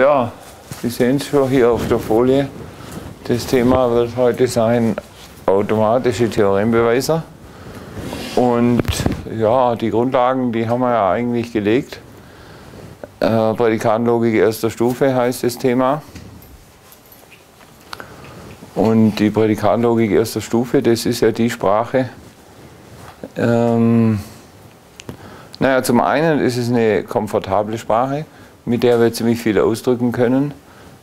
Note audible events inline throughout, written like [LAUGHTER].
Ja, Sie sehen es schon hier auf der Folie. Das Thema wird heute sein automatische Theorembeweise. Und ja, die Grundlagen, die haben wir ja eigentlich gelegt. Äh, Prädikantlogik erster Stufe heißt das Thema. Und die Prädikantlogik erster Stufe, das ist ja die Sprache. Ähm, naja, zum einen ist es eine komfortable Sprache mit der wir ziemlich viel ausdrücken können.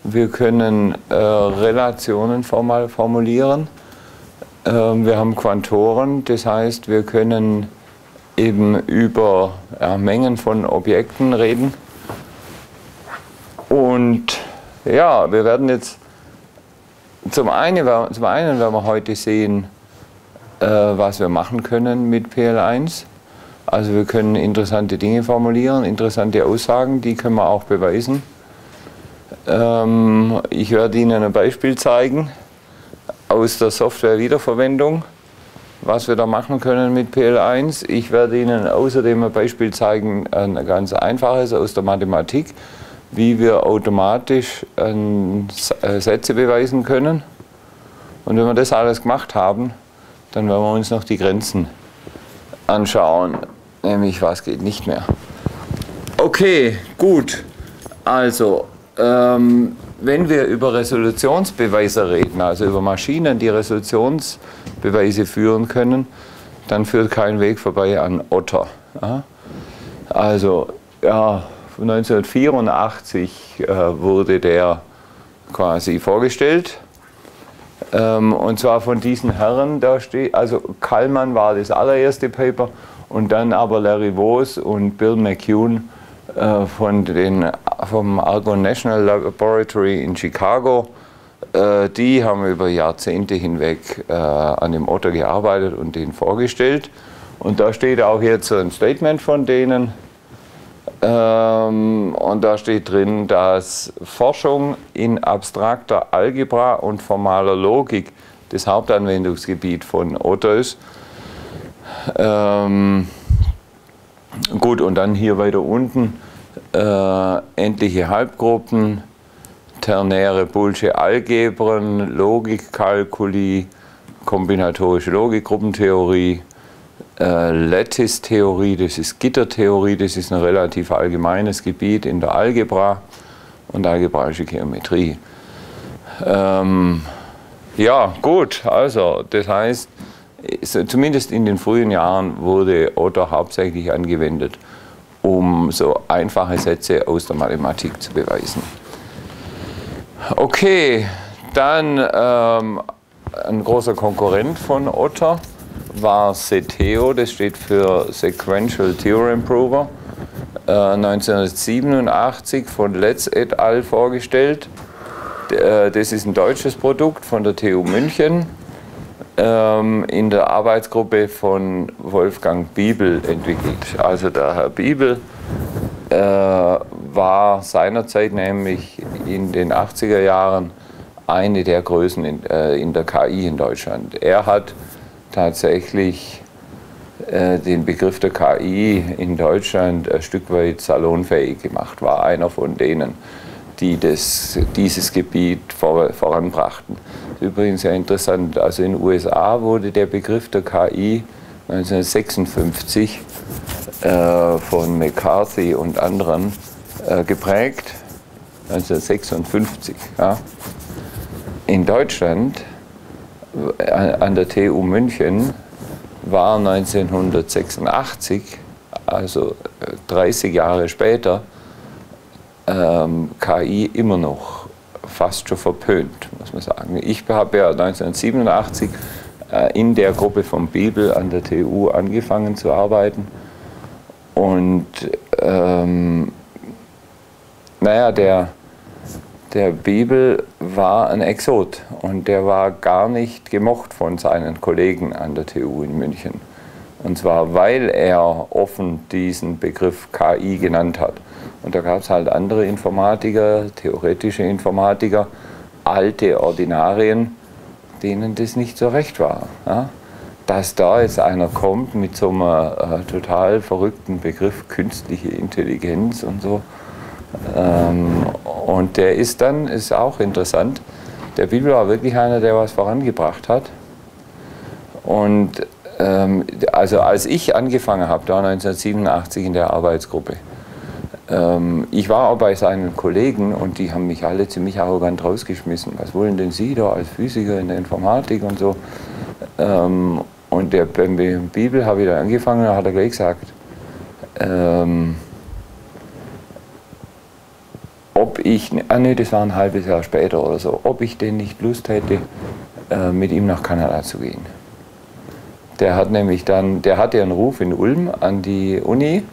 Wir können äh, Relationen formal formulieren. Äh, wir haben Quantoren, das heißt, wir können eben über ja, Mengen von Objekten reden. Und ja, wir werden jetzt zum einen, zum einen werden wir heute sehen, äh, was wir machen können mit PL1. Also wir können interessante Dinge formulieren, interessante Aussagen, die können wir auch beweisen. Ähm, ich werde Ihnen ein Beispiel zeigen aus der Software-Wiederverwendung, was wir da machen können mit PL1. Ich werde Ihnen außerdem ein Beispiel zeigen, ein ganz einfaches aus der Mathematik, wie wir automatisch äh, Sätze beweisen können. Und wenn wir das alles gemacht haben, dann werden wir uns noch die Grenzen anschauen nämlich was geht nicht mehr. Okay, gut. Also, ähm, wenn wir über Resolutionsbeweise reden, also über Maschinen, die Resolutionsbeweise führen können, dann führt kein Weg vorbei an Otter. Also, ja, 1984 äh, wurde der quasi vorgestellt. Ähm, und zwar von diesen Herren, da steht, also Kallmann war das allererste Paper und dann aber Larry Woos und Bill McCune äh, von den, vom Argonne National Laboratory in Chicago, äh, die haben über Jahrzehnte hinweg äh, an dem Otter gearbeitet und den vorgestellt. Und da steht auch jetzt ein Statement von denen. Ähm, und da steht drin, dass Forschung in abstrakter Algebra und formaler Logik das Hauptanwendungsgebiet von Otter ist ähm, gut, und dann hier weiter unten äh, endliche Halbgruppen, ternäre Bullsche Algebren, Logikkalkuli, kombinatorische Logikgruppentheorie, äh, Lattice-Theorie, das ist Gittertheorie, das ist ein relativ allgemeines Gebiet in der Algebra und algebraische Geometrie. Ähm, ja, gut, also das heißt, zumindest in den frühen Jahren wurde Otter hauptsächlich angewendet, um so einfache Sätze aus der Mathematik zu beweisen. Okay, dann ähm, ein großer Konkurrent von Otter war CTEO, das steht für Sequential Theorem Prover, äh, 1987 von Letz et al. vorgestellt. Äh, das ist ein deutsches Produkt von der TU München in der Arbeitsgruppe von Wolfgang Biebel entwickelt. Also der Herr Biebel äh, war seinerzeit nämlich in den 80er Jahren eine der Größen in, äh, in der KI in Deutschland. Er hat tatsächlich äh, den Begriff der KI in Deutschland ein Stück weit salonfähig gemacht, war einer von denen, die das, dieses Gebiet vor, voranbrachten. Übrigens sehr interessant, also in den USA wurde der Begriff der KI 1956 äh, von McCarthy und anderen äh, geprägt, 1956. Ja. In Deutschland, äh, an der TU München, war 1986, also 30 äh, Jahre später, ähm, KI immer noch fast schon verpönt, muss man sagen. Ich habe ja 1987 äh, in der Gruppe von Bibel an der TU angefangen zu arbeiten. Und ähm, naja, der, der Bibel war ein Exot und der war gar nicht gemocht von seinen Kollegen an der TU in München. Und zwar, weil er offen diesen Begriff KI genannt hat. Und da gab es halt andere Informatiker, theoretische Informatiker, alte Ordinarien, denen das nicht so recht war. Ja? Dass da jetzt einer kommt mit so einem äh, total verrückten Begriff künstliche Intelligenz und so, Ähm, und der ist dann, ist auch interessant, der Bibel war wirklich einer, der was vorangebracht hat. Und ähm, also als ich angefangen habe, da 1987 in der Arbeitsgruppe, ich war auch bei seinen Kollegen und die haben mich alle ziemlich arrogant rausgeschmissen. Was wollen denn Sie da als Physiker in der Informatik und so? Ähm, und der, bei der Bibel habe ich da angefangen, da hat er gleich gesagt, ähm, ob ich, ah nee, das war ein halbes Jahr später oder so, ob ich denn nicht Lust hätte, äh, mit ihm nach Kanada zu gehen. Der hat nämlich dann, der hatte einen Ruf in Ulm an die Uni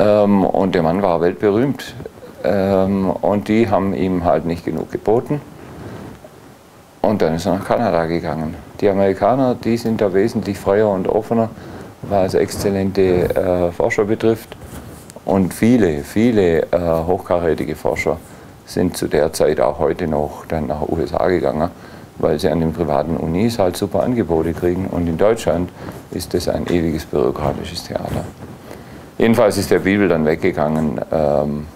ähm, und der Mann war weltberühmt ähm, und die haben ihm halt nicht genug geboten und dann ist er nach Kanada gegangen. Die Amerikaner, die sind da wesentlich freier und offener, was exzellente äh, Forscher betrifft und viele, viele äh, hochkarätige Forscher sind zu der Zeit auch heute noch dann nach USA gegangen weil sie an den privaten Unis halt super Angebote kriegen. Und in Deutschland ist das ein ewiges bürokratisches Theater. Jedenfalls ist der Bibel dann weggegangen. Ähm,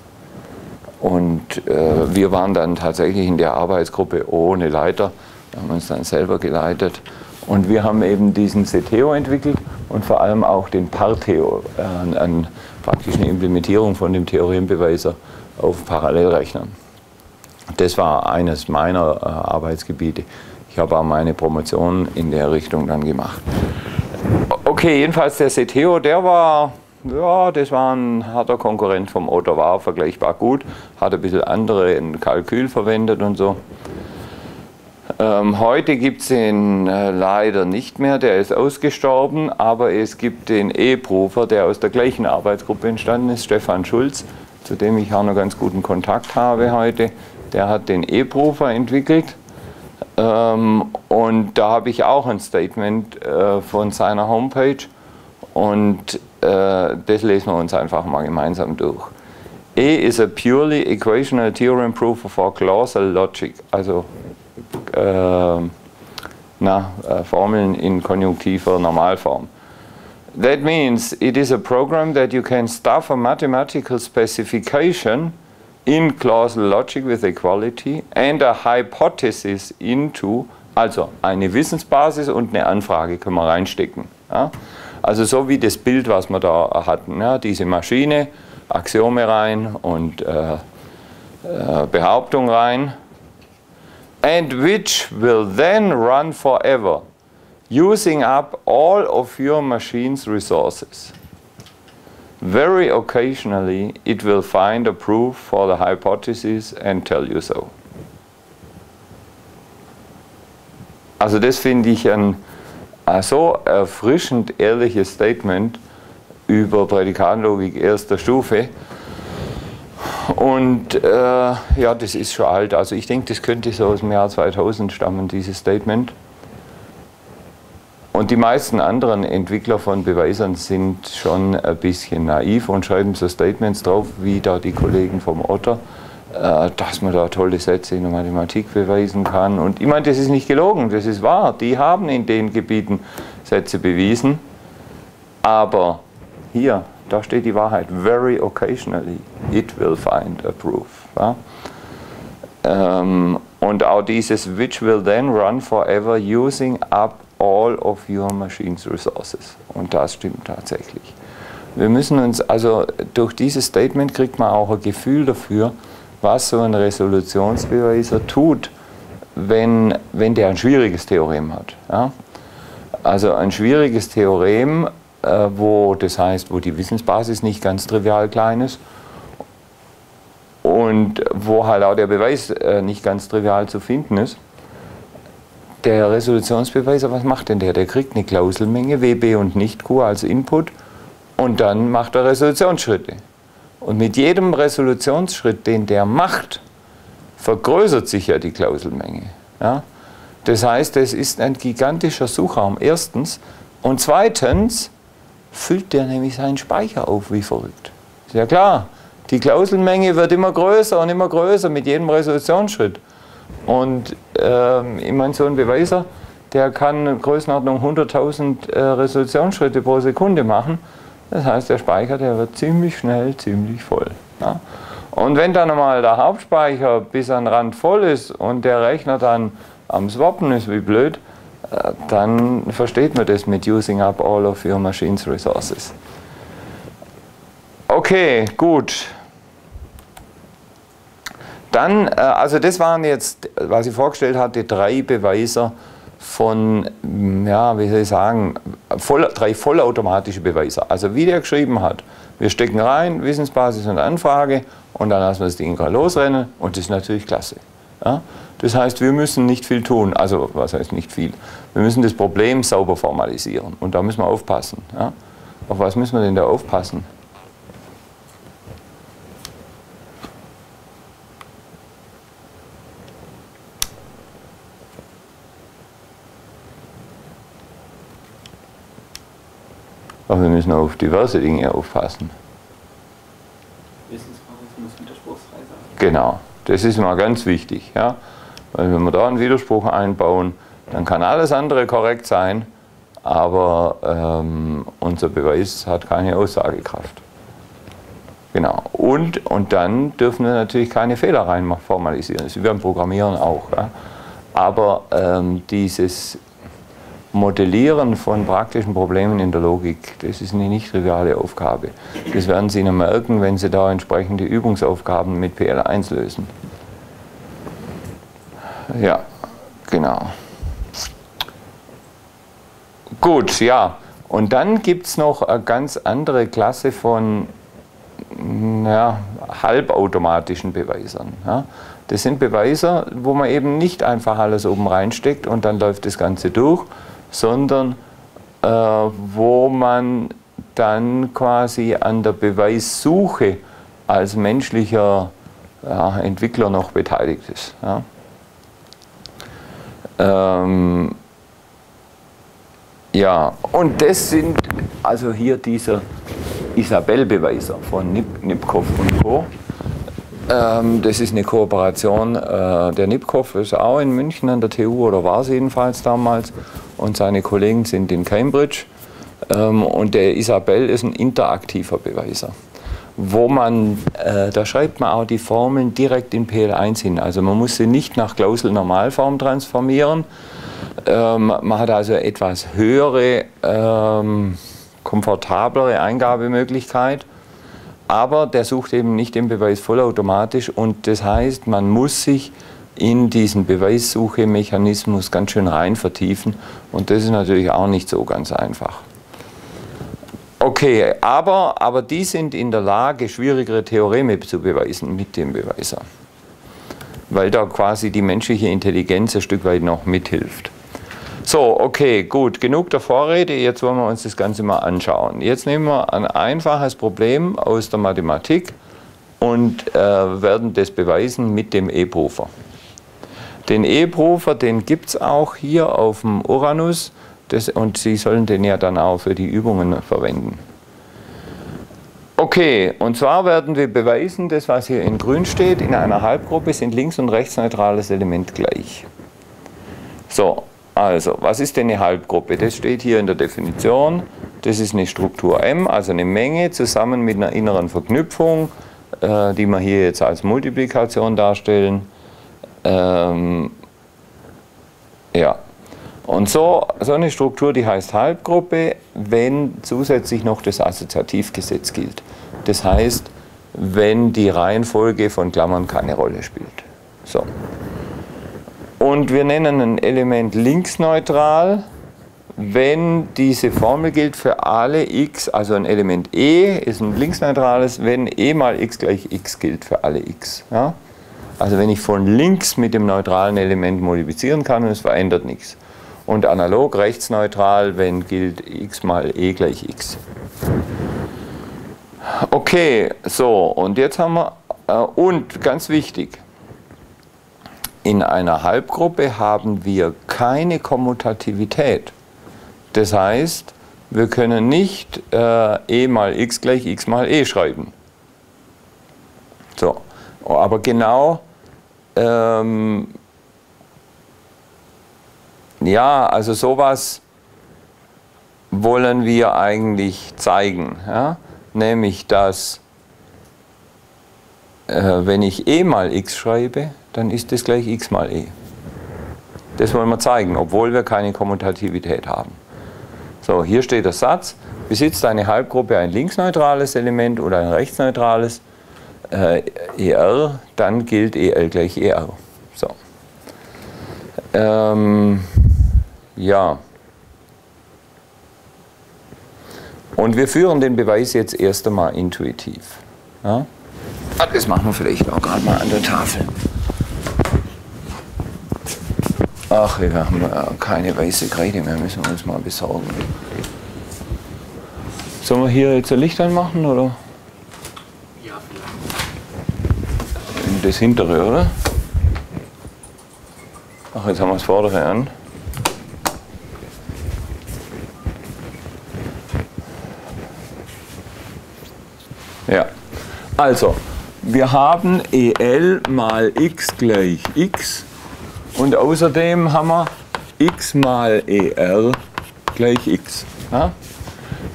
und äh, wir waren dann tatsächlich in der Arbeitsgruppe ohne Leiter, wir haben uns dann selber geleitet. Und wir haben eben diesen CTO entwickelt und vor allem auch den Parteo, äh, an, praktisch Implementierung von dem Theorembeweise auf Parallelrechnern. Das war eines meiner äh, Arbeitsgebiete. Ich habe auch meine Promotion in der Richtung dann gemacht. Okay, jedenfalls der CTO, der war, ja, das war ein harter Konkurrent vom Otto, war vergleichbar gut, hat ein bisschen andere Kalkül verwendet und so. Ähm, heute gibt es ihn äh, leider nicht mehr, der ist ausgestorben, aber es gibt den E-Profer, der aus der gleichen Arbeitsgruppe entstanden ist, Stefan Schulz, zu dem ich auch noch ganz guten Kontakt habe heute der hat den E-Profer entwickelt. Ähm, und da habe ich auch ein Statement äh, von seiner Homepage und äh, das lesen wir uns einfach mal gemeinsam durch. E is a purely equational theorem proof for clausal logic, also äh, na, Formeln in konjunktiver Normalform. That means it is a program that you can stuff a mathematical specification in causal logic with equality and a hypothesis into, also eine Wissensbasis und eine Anfrage können wir reinstecken. Ja? Also so wie das Bild, was wir da hatten, ja? diese Maschine, Axiome rein und äh, äh, Behauptung rein. And which will then run forever, using up all of your machine's resources. Very occasionally it will find a proof for the hypothesis and tell you so. Also das finde ich ein, ein so erfrischend ehrliches Statement über Prädikanlogik erster Stufe. Und äh, ja, das ist schon alt. Also ich denke, das könnte so aus dem Jahr 2000 stammen, dieses Statement. Und die meisten anderen Entwickler von Beweisern sind schon ein bisschen naiv und schreiben so Statements drauf, wie da die Kollegen vom Otter, dass man da tolle Sätze in der Mathematik beweisen kann. Und ich meine, das ist nicht gelogen, das ist wahr. Die haben in den Gebieten Sätze bewiesen. Aber hier, da steht die Wahrheit. Very occasionally it will find a proof. Ja? Ähm, und auch dieses which will then run forever using up all of your machine's resources. Und das stimmt tatsächlich. Wir müssen uns, also durch dieses Statement kriegt man auch ein Gefühl dafür, was so ein Resolutionsbeweiser tut, wenn, wenn der ein schwieriges Theorem hat. Ja? Also ein schwieriges Theorem, äh, wo das heißt, wo die Wissensbasis nicht ganz trivial klein ist und wo halt auch der Beweis äh, nicht ganz trivial zu finden ist der Resolutionsbeweiser, was macht denn der? Der kriegt eine Klauselmenge WB und Nicht-Q als Input und dann macht er Resolutionsschritte. Und mit jedem Resolutionsschritt, den der macht, vergrößert sich ja die Klauselmenge. Ja? Das heißt, es ist ein gigantischer Suchraum, erstens. Und zweitens füllt der nämlich seinen Speicher auf wie verrückt. Ist ja klar, die Klauselmenge wird immer größer und immer größer mit jedem Resolutionsschritt. Und ähm, ich meine, so ein Beweiser, der kann Größenordnung 100.000 äh, Resolutionsschritte pro Sekunde machen. Das heißt, der Speicher, der wird ziemlich schnell ziemlich voll. Ja? Und wenn dann einmal der Hauptspeicher bis an den Rand voll ist und der Rechner dann am Swappen ist wie blöd, äh, dann versteht man das mit using up all of your machines resources. Okay, gut. Dann, äh, also das waren jetzt, was ich vorgestellt hatte, drei Beweiser von, ja, wie soll ich sagen, voll, drei vollautomatische Beweiser. Also wie der geschrieben hat, wir stecken rein, Wissensbasis und Anfrage und dann lassen wir das Ding losrennen und das ist natürlich klasse. Ja? Das heißt, wir müssen nicht viel tun, also was heißt nicht viel? Wir müssen das Problem sauber formalisieren und da müssen wir aufpassen. Ja? Auf was müssen wir denn da aufpassen? Aber wir müssen auf diverse Dinge aufpassen. Wissensbasis muss widerspruchsfrei sein. Genau, das ist mal ganz wichtig. Ja? Weil wenn wir da einen Widerspruch einbauen, dann kann alles andere korrekt sein, aber ähm, unser Beweis hat keine Aussagekraft. Genau. Und, und dann dürfen wir natürlich keine Fehler rein formalisieren. Das ist wie beim Programmieren auch. Ja? Aber ähm, dieses Modellieren von praktischen Problemen in der Logik, das ist eine nicht triviale Aufgabe. Das werden Sie noch merken, wenn Sie da entsprechende Übungsaufgaben mit PL1 lösen. Ja, genau. Gut, ja. Und dann gibt es noch eine ganz andere Klasse von ja, halbautomatischen Beweisern. Ja. Das sind Beweiser, wo man eben nicht einfach alles oben reinsteckt und dann läuft das Ganze durch, sondern äh, wo man dann quasi an der Beweissuche als menschlicher ja, Entwickler noch beteiligt ist. Ja. Ähm, ja, und das sind also hier dieser Isabel-Beweiser von Nip, Nipkow und Co. Ähm, das ist eine Kooperation. Äh, der Nipkow ist auch in München an der TU oder war es jedenfalls damals und seine Kollegen sind in Cambridge. Ähm, und der Isabel ist ein interaktiver Beweiser, wo man, äh, da schreibt man auch die Formeln direkt in PL1 hin. Also man muss sie nicht nach Klausel-Normalform transformieren. Ähm, man hat also etwas höhere, ähm, komfortablere Eingabemöglichkeit. Aber der sucht eben nicht den Beweis vollautomatisch und das heißt, man muss sich in diesen Beweissuchemechanismus ganz schön rein vertiefen und das ist natürlich auch nicht so ganz einfach. Okay, aber, aber die sind in der Lage, schwierigere Theoreme zu beweisen mit dem Beweiser, weil da quasi die menschliche Intelligenz ein Stück weit noch mithilft. So, okay, gut, genug der Vorrede, jetzt wollen wir uns das Ganze mal anschauen. Jetzt nehmen wir ein einfaches Problem aus der Mathematik und äh, werden das beweisen mit dem E-Prüfer. Den E-Prüfer, den gibt es auch hier auf dem Uranus das, und Sie sollen den ja dann auch für die Übungen verwenden. Okay, und zwar werden wir beweisen, das was hier in grün steht, in einer Halbgruppe sind links- und rechtsneutrales Element gleich. So, also, was ist denn eine Halbgruppe? Das steht hier in der Definition. Das ist eine Struktur M, also eine Menge zusammen mit einer inneren Verknüpfung, äh, die wir hier jetzt als Multiplikation darstellen. Ähm, ja. Und so, so eine Struktur, die heißt Halbgruppe, wenn zusätzlich noch das Assoziativgesetz gilt. Das heißt, wenn die Reihenfolge von Klammern keine Rolle spielt. So. Und wir nennen ein Element linksneutral, wenn diese Formel gilt für alle x, also ein Element e ist ein linksneutrales, wenn e mal x gleich x gilt für alle x. Ja? Also wenn ich von links mit dem neutralen Element multiplizieren kann und es verändert nichts. Und analog rechtsneutral, wenn gilt x mal e gleich x. Okay, so, und jetzt haben wir, äh, und ganz wichtig, in einer Halbgruppe haben wir keine Kommutativität. Das heißt, wir können nicht äh, e mal x gleich x mal e schreiben. So, aber genau, ähm, ja, also sowas wollen wir eigentlich zeigen, ja? nämlich dass äh, wenn ich e mal x schreibe, dann ist das gleich x mal e. Das wollen wir zeigen, obwohl wir keine Kommutativität haben. So, hier steht der Satz, besitzt eine Halbgruppe ein linksneutrales Element oder ein rechtsneutrales äh, ER, dann gilt EL gleich ER. So. Ähm, ja. Und wir führen den Beweis jetzt erst einmal intuitiv. Ja? Das machen wir vielleicht auch gerade mal an der Tafel. Ach, wir haben keine weiße Kreide mehr, müssen wir uns mal besorgen. Sollen wir hier jetzt ein Licht anmachen, oder? Ja, vielleicht. Das hintere, oder? Ach, jetzt haben wir das vordere an. Ja, also, wir haben EL mal x gleich x und außerdem haben wir x mal ER gleich x. Ja?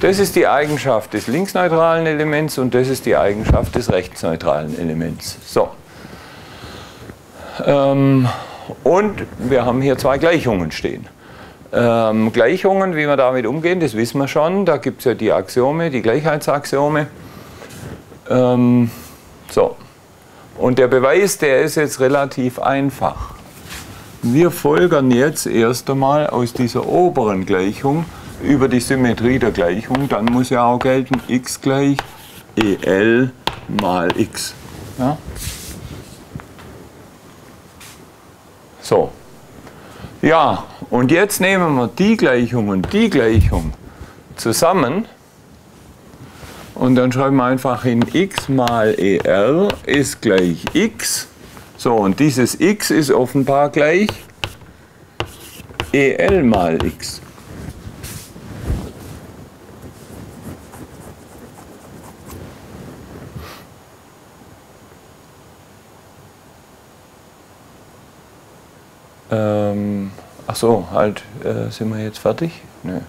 Das ist die Eigenschaft des linksneutralen Elements und das ist die Eigenschaft des rechtsneutralen Elements. So. Ähm, und wir haben hier zwei Gleichungen stehen. Ähm, Gleichungen, wie wir damit umgehen, das wissen wir schon. Da gibt es ja die Axiome, die Gleichheitsaxiome. Ähm, so. Und der Beweis, der ist jetzt relativ einfach. Wir folgern jetzt erst einmal aus dieser oberen Gleichung über die Symmetrie der Gleichung. Dann muss ja auch gelten x gleich EL mal x. Ja? So. Ja, und jetzt nehmen wir die Gleichung und die Gleichung zusammen. Und dann schreiben wir einfach hin x mal ER ist gleich x. So, und dieses x ist offenbar gleich EL mal x. Ähm, ach so, halt, äh, sind wir jetzt fertig? Nö.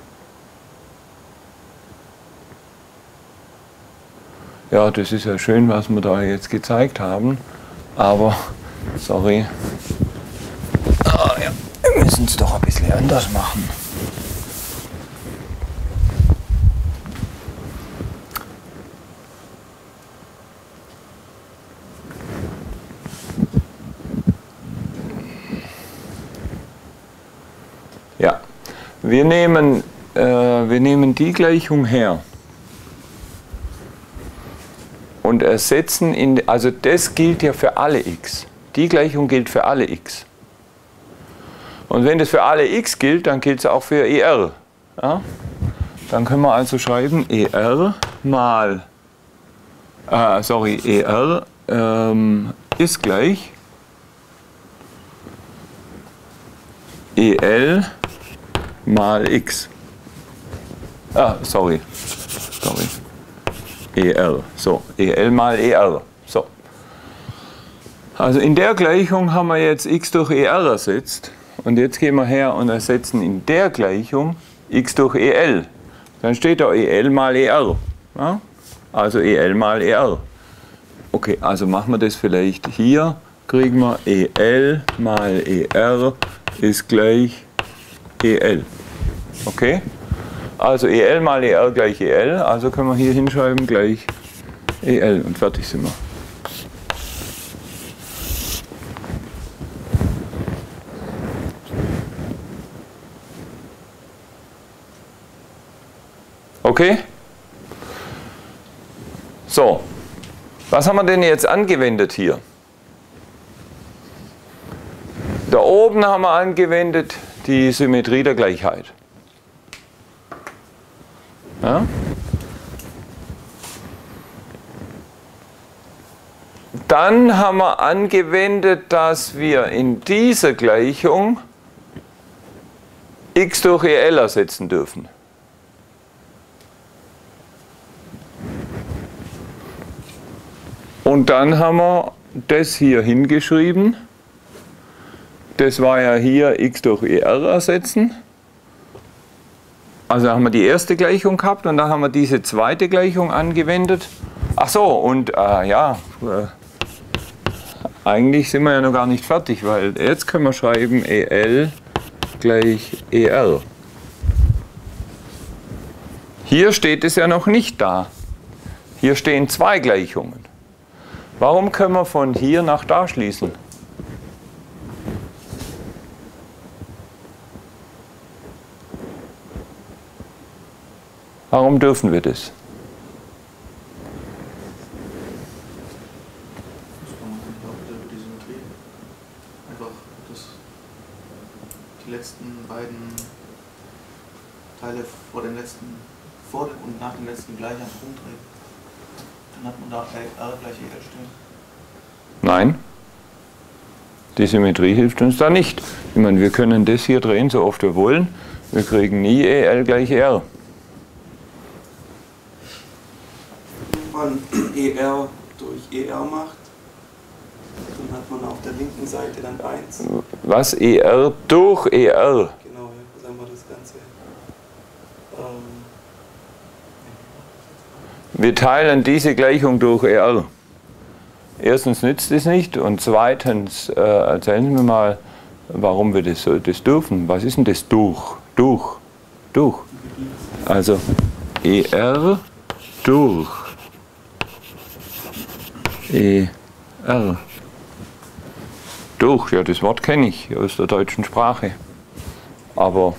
Ja, das ist ja schön, was wir da jetzt gezeigt haben, aber, sorry, ah, ja, wir müssen es doch ein bisschen anders machen. Ja, wir nehmen, äh, wir nehmen die Gleichung her und ersetzen in, also das gilt ja für alle x. Die Gleichung gilt für alle x. Und wenn das für alle x gilt, dann gilt es auch für ER. Ja? Dann können wir also schreiben ER mal, äh, sorry, ER ähm, ist gleich EL mal x. Ah, sorry. Sorry. EL. So, EL mal ER. So. Also in der Gleichung haben wir jetzt x durch ER ersetzt. Und jetzt gehen wir her und ersetzen in der Gleichung x durch EL. Dann steht da EL mal ER. Ja? Also EL mal ER. Okay, also machen wir das vielleicht hier. Kriegen wir EL mal ER ist gleich EL. Okay? Also EL mal ER gleich EL, also können wir hier hinschreiben gleich EL und fertig sind wir. Okay? So, was haben wir denn jetzt angewendet hier? Da oben haben wir angewendet die Symmetrie der Gleichheit. Ja? Dann haben wir angewendet, dass wir in dieser Gleichung x durch EL ersetzen dürfen. Und dann haben wir das hier hingeschrieben. Das war ja hier x durch ER ersetzen. Also haben wir die erste Gleichung gehabt und dann haben wir diese zweite Gleichung angewendet. Ach so, und äh, ja, äh, eigentlich sind wir ja noch gar nicht fertig, weil jetzt können wir schreiben EL gleich ER. Hier steht es ja noch nicht da. Hier stehen zwei Gleichungen. Warum können wir von hier nach da schließen? Warum dürfen wir das? Die letzten beiden Teile vor dem letzten, vor dem und nach dem letzten gleich am rumdreht. Dann hat man da R gleich EL stehen. Nein. Die Symmetrie hilft uns da nicht. Ich meine, wir können das hier drehen, so oft wir wollen. Wir kriegen nie EL gleich R. man ER [CLEARS THROAT] durch ER macht, dann hat man auf der linken Seite dann 1. Was? ER durch ER? Genau, ja, sagen wir das Ganze. Ähm, Wir teilen diese Gleichung durch R. Erstens nützt es nicht und zweitens äh, erzählen Sie mir mal, warum wir das, so- das dürfen. Was ist denn das durch? Durch. Durch. Also ER durch ER. Durch, ja, das Wort kenne ich aus der deutschen Sprache. Aber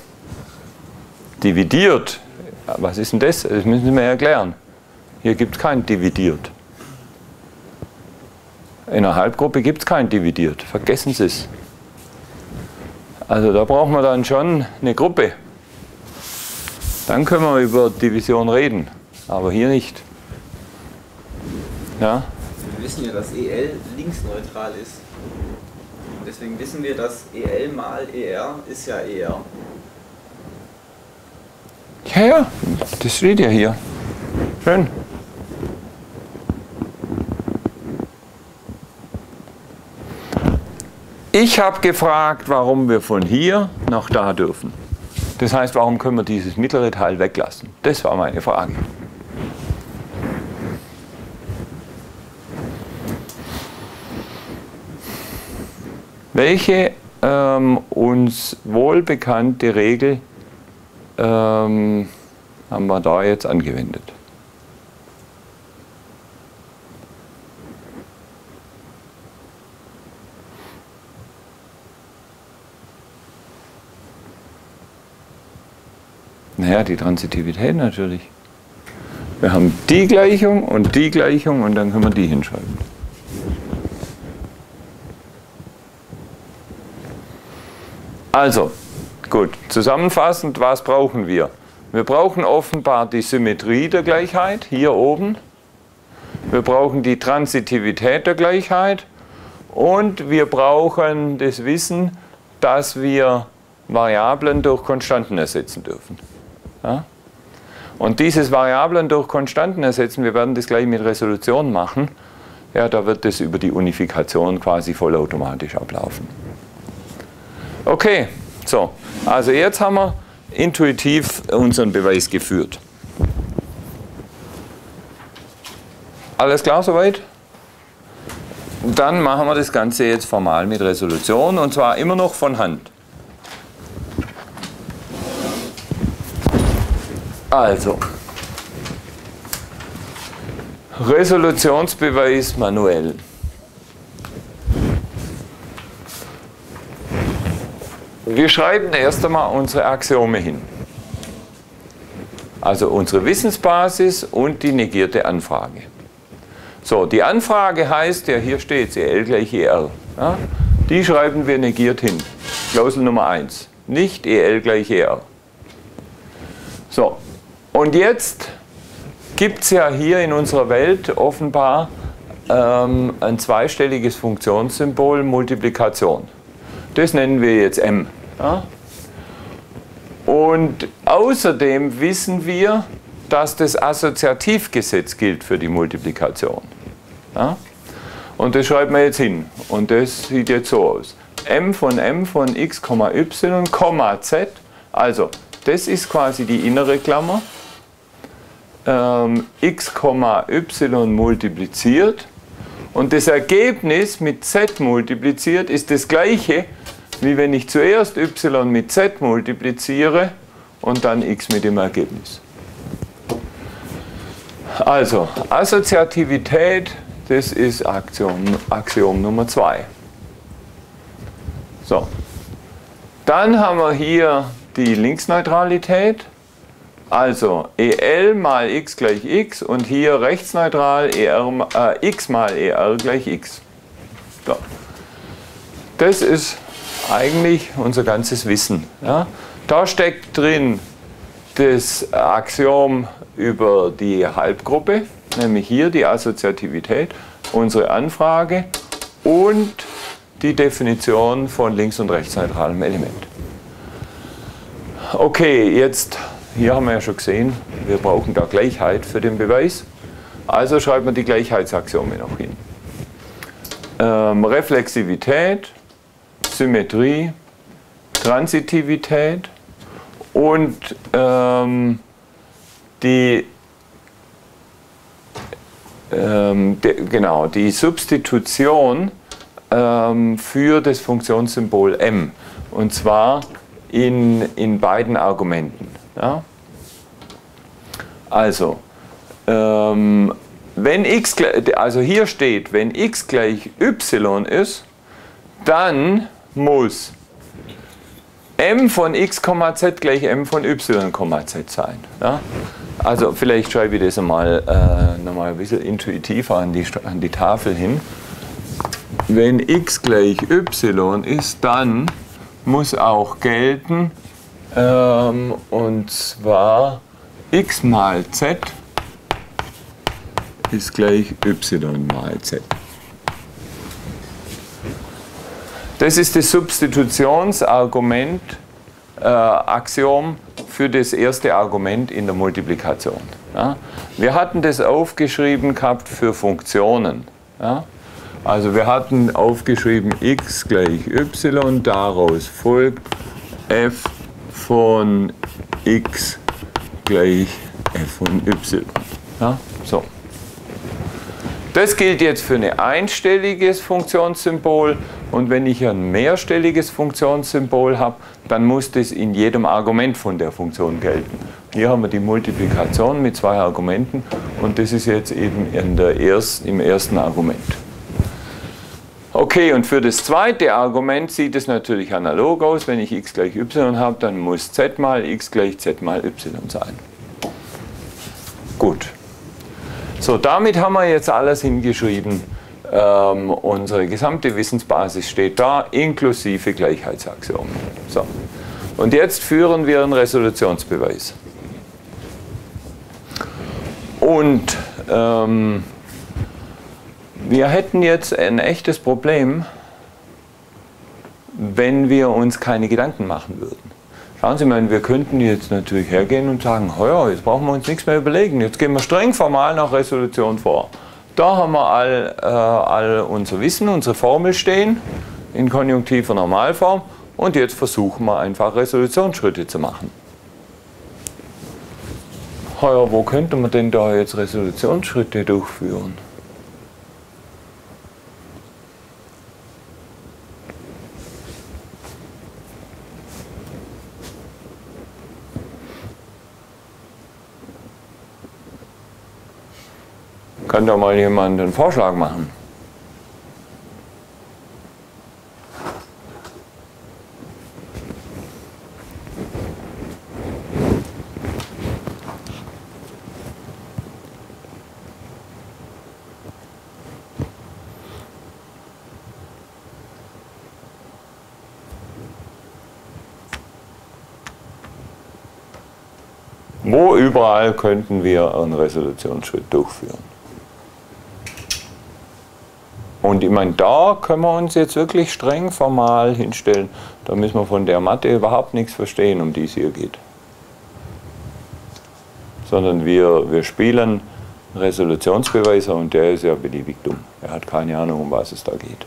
dividiert, was ist denn das? Das müssen Sie mir erklären. Hier gibt es kein dividiert. In einer Halbgruppe gibt es kein dividiert. Vergessen Sie es. Also da brauchen wir dann schon eine Gruppe. Dann können wir über Division reden, aber hier nicht. Ja? Wissen ja, dass EL linksneutral ist. Und deswegen wissen wir, dass EL mal ER ist ja ER. Ja, ja, das steht ja hier. Schön. Ich habe gefragt, warum wir von hier nach da dürfen. Das heißt, warum können wir dieses mittlere Teil weglassen? Das war meine Frage. Welche ähm, uns wohlbekannte Regel ähm, haben wir da jetzt angewendet? Naja, die Transitivität natürlich. Wir haben die Gleichung und die Gleichung und dann können wir die hinschreiben. Also, gut, zusammenfassend, was brauchen wir? Wir brauchen offenbar die Symmetrie der Gleichheit, hier oben. Wir brauchen die Transitivität der Gleichheit. Und wir brauchen das Wissen, dass wir Variablen durch Konstanten ersetzen dürfen. Ja? Und dieses Variablen durch Konstanten ersetzen, wir werden das gleich mit Resolution machen, ja, da wird das über die Unifikation quasi vollautomatisch ablaufen. Okay, so, also jetzt haben wir intuitiv unseren Beweis geführt. Alles klar soweit? Dann machen wir das Ganze jetzt formal mit Resolution und zwar immer noch von Hand. Also, Resolutionsbeweis manuell. Wir schreiben erst einmal unsere Axiome hin. Also unsere Wissensbasis und die negierte Anfrage. So, die Anfrage heißt ja, hier steht sie, L gleich ER. Ja? Die schreiben wir negiert hin. Klausel Nummer 1. Nicht EL gleich ER. So, und jetzt gibt es ja hier in unserer Welt offenbar ähm, ein zweistelliges Funktionssymbol Multiplikation. Das nennen wir jetzt m. Ja? Und außerdem wissen wir, dass das Assoziativgesetz gilt für die Multiplikation. Ja? Und das schreiben wir jetzt hin. Und das sieht jetzt so aus. m von m von x, y, z. Also, das ist quasi die innere Klammer. Ähm, x, y multipliziert. Und das Ergebnis mit z multipliziert ist das gleiche, wie wenn ich zuerst y mit z multipliziere und dann x mit dem Ergebnis. Also, Assoziativität, das ist Axiom, Axiom Nummer 2. So, dann haben wir hier die Linksneutralität. Also EL mal x gleich x und hier rechtsneutral ER, äh, x mal ER gleich x. So. Das ist eigentlich unser ganzes Wissen. Ja. Da steckt drin das Axiom über die Halbgruppe, nämlich hier die Assoziativität, unsere Anfrage und die Definition von links- und rechtsneutralem Element. Okay, jetzt, hier haben wir ja schon gesehen, wir brauchen da Gleichheit für den Beweis. Also schreiben wir die Gleichheitsaxiome noch hin. Ähm, Reflexivität, Symmetrie, Transitivität und ähm, die, ähm, de, genau, die Substitution ähm, für das Funktionssymbol m. Und zwar in, in beiden Argumenten. Ja? Also, ähm, wenn x, also hier steht, wenn x gleich y ist, dann muss m von x, z gleich m von y, z sein. Ja? Also vielleicht schreibe ich das einmal äh, nochmal ein bisschen intuitiver an die, an die Tafel hin. Wenn x gleich y ist, dann muss auch gelten, ähm, und zwar x mal z ist gleich y mal z. Das ist das Substitutionsargument, äh, Axiom für das erste Argument in der Multiplikation. Ja? Wir hatten das aufgeschrieben gehabt für Funktionen. Ja? Also wir hatten aufgeschrieben x gleich y, daraus folgt f von x gleich f von y. Ja, so. Das gilt jetzt für ein einstelliges Funktionssymbol und wenn ich ein mehrstelliges Funktionssymbol habe, dann muss das in jedem Argument von der Funktion gelten. Hier haben wir die Multiplikation mit zwei Argumenten und das ist jetzt eben der ersten, im ersten Argument. Okay, und für das zweite Argument sieht es natürlich analog aus. Wenn ich x gleich y habe, dann muss z mal x gleich z mal y sein. Gut. So, damit haben wir jetzt alles hingeschrieben. Ähm, unsere gesamte Wissensbasis steht da, inklusive Gleichheitsaxiome. So. Und jetzt führen wir einen Resolutionsbeweis. Und ähm, wir hätten jetzt ein echtes Problem, wenn wir uns keine Gedanken machen würden. Schauen Sie mal, wir könnten jetzt natürlich hergehen und sagen, ja, jetzt brauchen wir uns nichts mehr überlegen, jetzt gehen wir streng formal nach Resolution vor. Da haben wir all, äh, all unser Wissen, unsere Formel stehen, in konjunktiver Normalform, und jetzt versuchen wir einfach Resolutionsschritte zu machen. Ja, wo könnte man denn da jetzt Resolutionsschritte durchführen? Kann doch mal jemand einen Vorschlag machen. Wo überall könnten wir einen Resolutionsschritt durchführen? Und ich meine, da können wir uns jetzt wirklich streng formal hinstellen. Da müssen wir von der Mathe überhaupt nichts verstehen, um die es hier geht. Sondern wir, wir spielen Resolutionsbeweiser und der ist ja beliebig dumm. Er hat keine Ahnung, um was es da geht.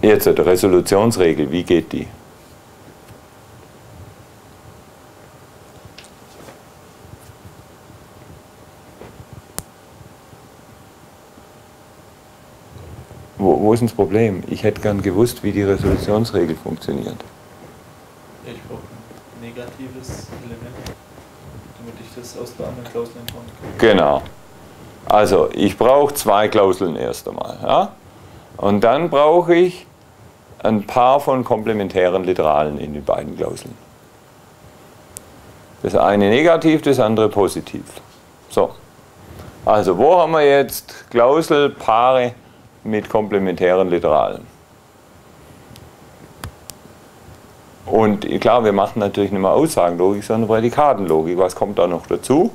Jetzt die Resolutionsregel, wie geht die? Wo, wo ist denn das Problem? Ich hätte gern gewusst, wie die Resolutionsregel funktioniert. Ich brauche ein negatives Element, damit ich das aus der anderen Klausel kann. Genau. Also ich brauche zwei Klauseln erst einmal. Ja? Und dann brauche ich ein paar von komplementären Literalen in den beiden Klauseln. Das eine negativ, das andere positiv. So. Also wo haben wir jetzt Klauselpaare mit komplementären Literalen? Und klar, wir machen natürlich nicht mehr Aussagenlogik, sondern Prädikatenlogik. Was kommt da noch dazu?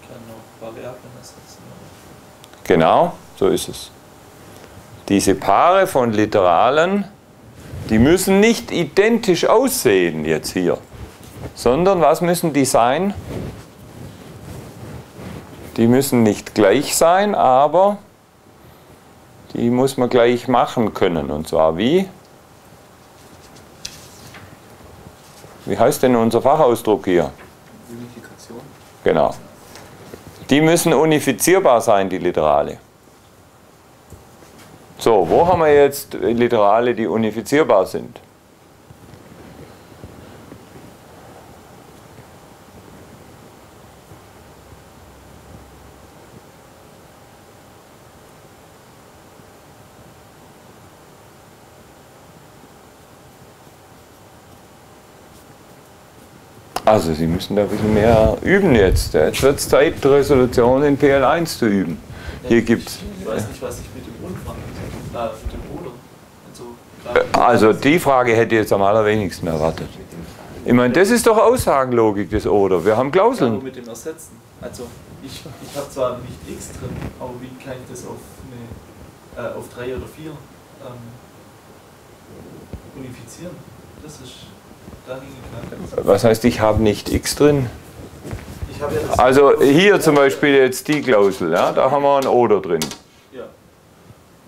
Ich kann noch Variablen ersetzen. Genau, so ist es. Diese Paare von Literalen, die müssen nicht identisch aussehen jetzt hier, sondern was müssen die sein? Die müssen nicht gleich sein, aber die muss man gleich machen können. Und zwar wie? Wie heißt denn unser Fachausdruck hier? Unifikation. Genau. Die müssen unifizierbar sein, die Literale. So, wo haben wir jetzt Literale, die unifizierbar sind? Also Sie müssen da ein bisschen mehr üben jetzt. Jetzt wird es Zeit, Resolution in PL1 zu üben. Hier gibt es. Ich weiß nicht, was ich mit dem mache. Ah, mit dem Oder. Also, gerade Also die Frage hätte ich jetzt am allerwenigsten erwartet. Ich meine, das ist doch Aussagenlogik, das Oder. Wir haben Ja, Klauseln. mit dem Ersetzen. Also ich, ich habe zwar nicht x drin, aber wie kann ich das auf, eine, äh, auf 3 oder 4 ähm, unifizieren? Das ist. Was heißt, ich habe nicht x drin? Also hier zum Beispiel jetzt die Klausel, ja, da haben wir ein Oder drin. Ja.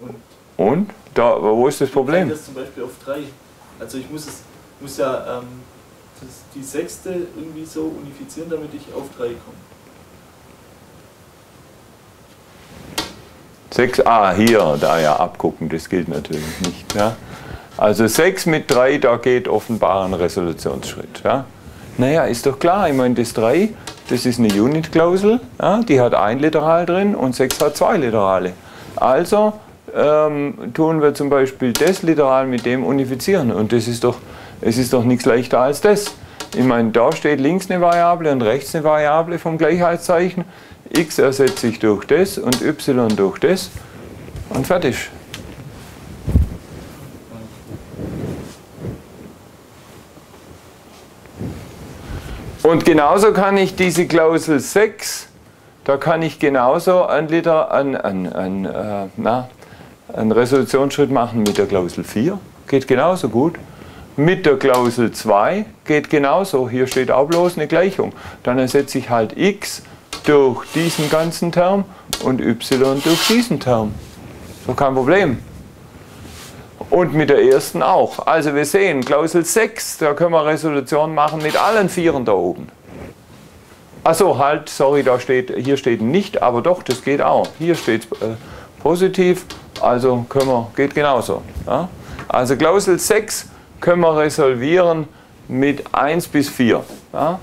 Und Und? Da, wo ist das Problem? ich das zum Beispiel auf 3. Also ich muss es muss ja ähm, die sechste irgendwie so unifizieren, damit ich auf 3 komme. 6, ah, hier, da ja, abgucken, das gilt natürlich nicht. Ja. Also 6 mit 3, da geht offenbar ein Resolutionsschritt. Ja. Naja, ist doch klar, ich meine, das 3, das ist eine Unit-Klausel, ja, die hat ein Literal drin und 6 hat zwei Literale. Also ähm, tun wir zum Beispiel das Literal mit dem unifizieren und das ist doch, es ist doch nichts leichter als das. Ich meine, da steht links eine Variable und rechts eine Variable vom Gleichheitszeichen. x ersetze ich durch das und y durch das und fertig. Und genauso kann ich diese Klausel 6, da kann ich genauso ein Liter, ein, ein, ein, äh, na, einen Resolutionsschritt machen mit der Klausel 4. Geht genauso gut. Mit der Klausel 2 geht genauso. Hier steht auch bloß eine Gleichung. Dann ersetze ich halt x durch diesen ganzen Term und y durch diesen Term. So kein Problem. Und mit der ersten auch. Also wir sehen, Klausel 6, da können wir Resolution machen mit allen Vieren da oben. Achso, halt, sorry, da steht, hier steht nicht, aber doch, das geht auch. Hier steht äh, positiv, also können wir, geht genauso. Ja? Also Klausel 6 können wir resolvieren mit 1 bis 4. Ja?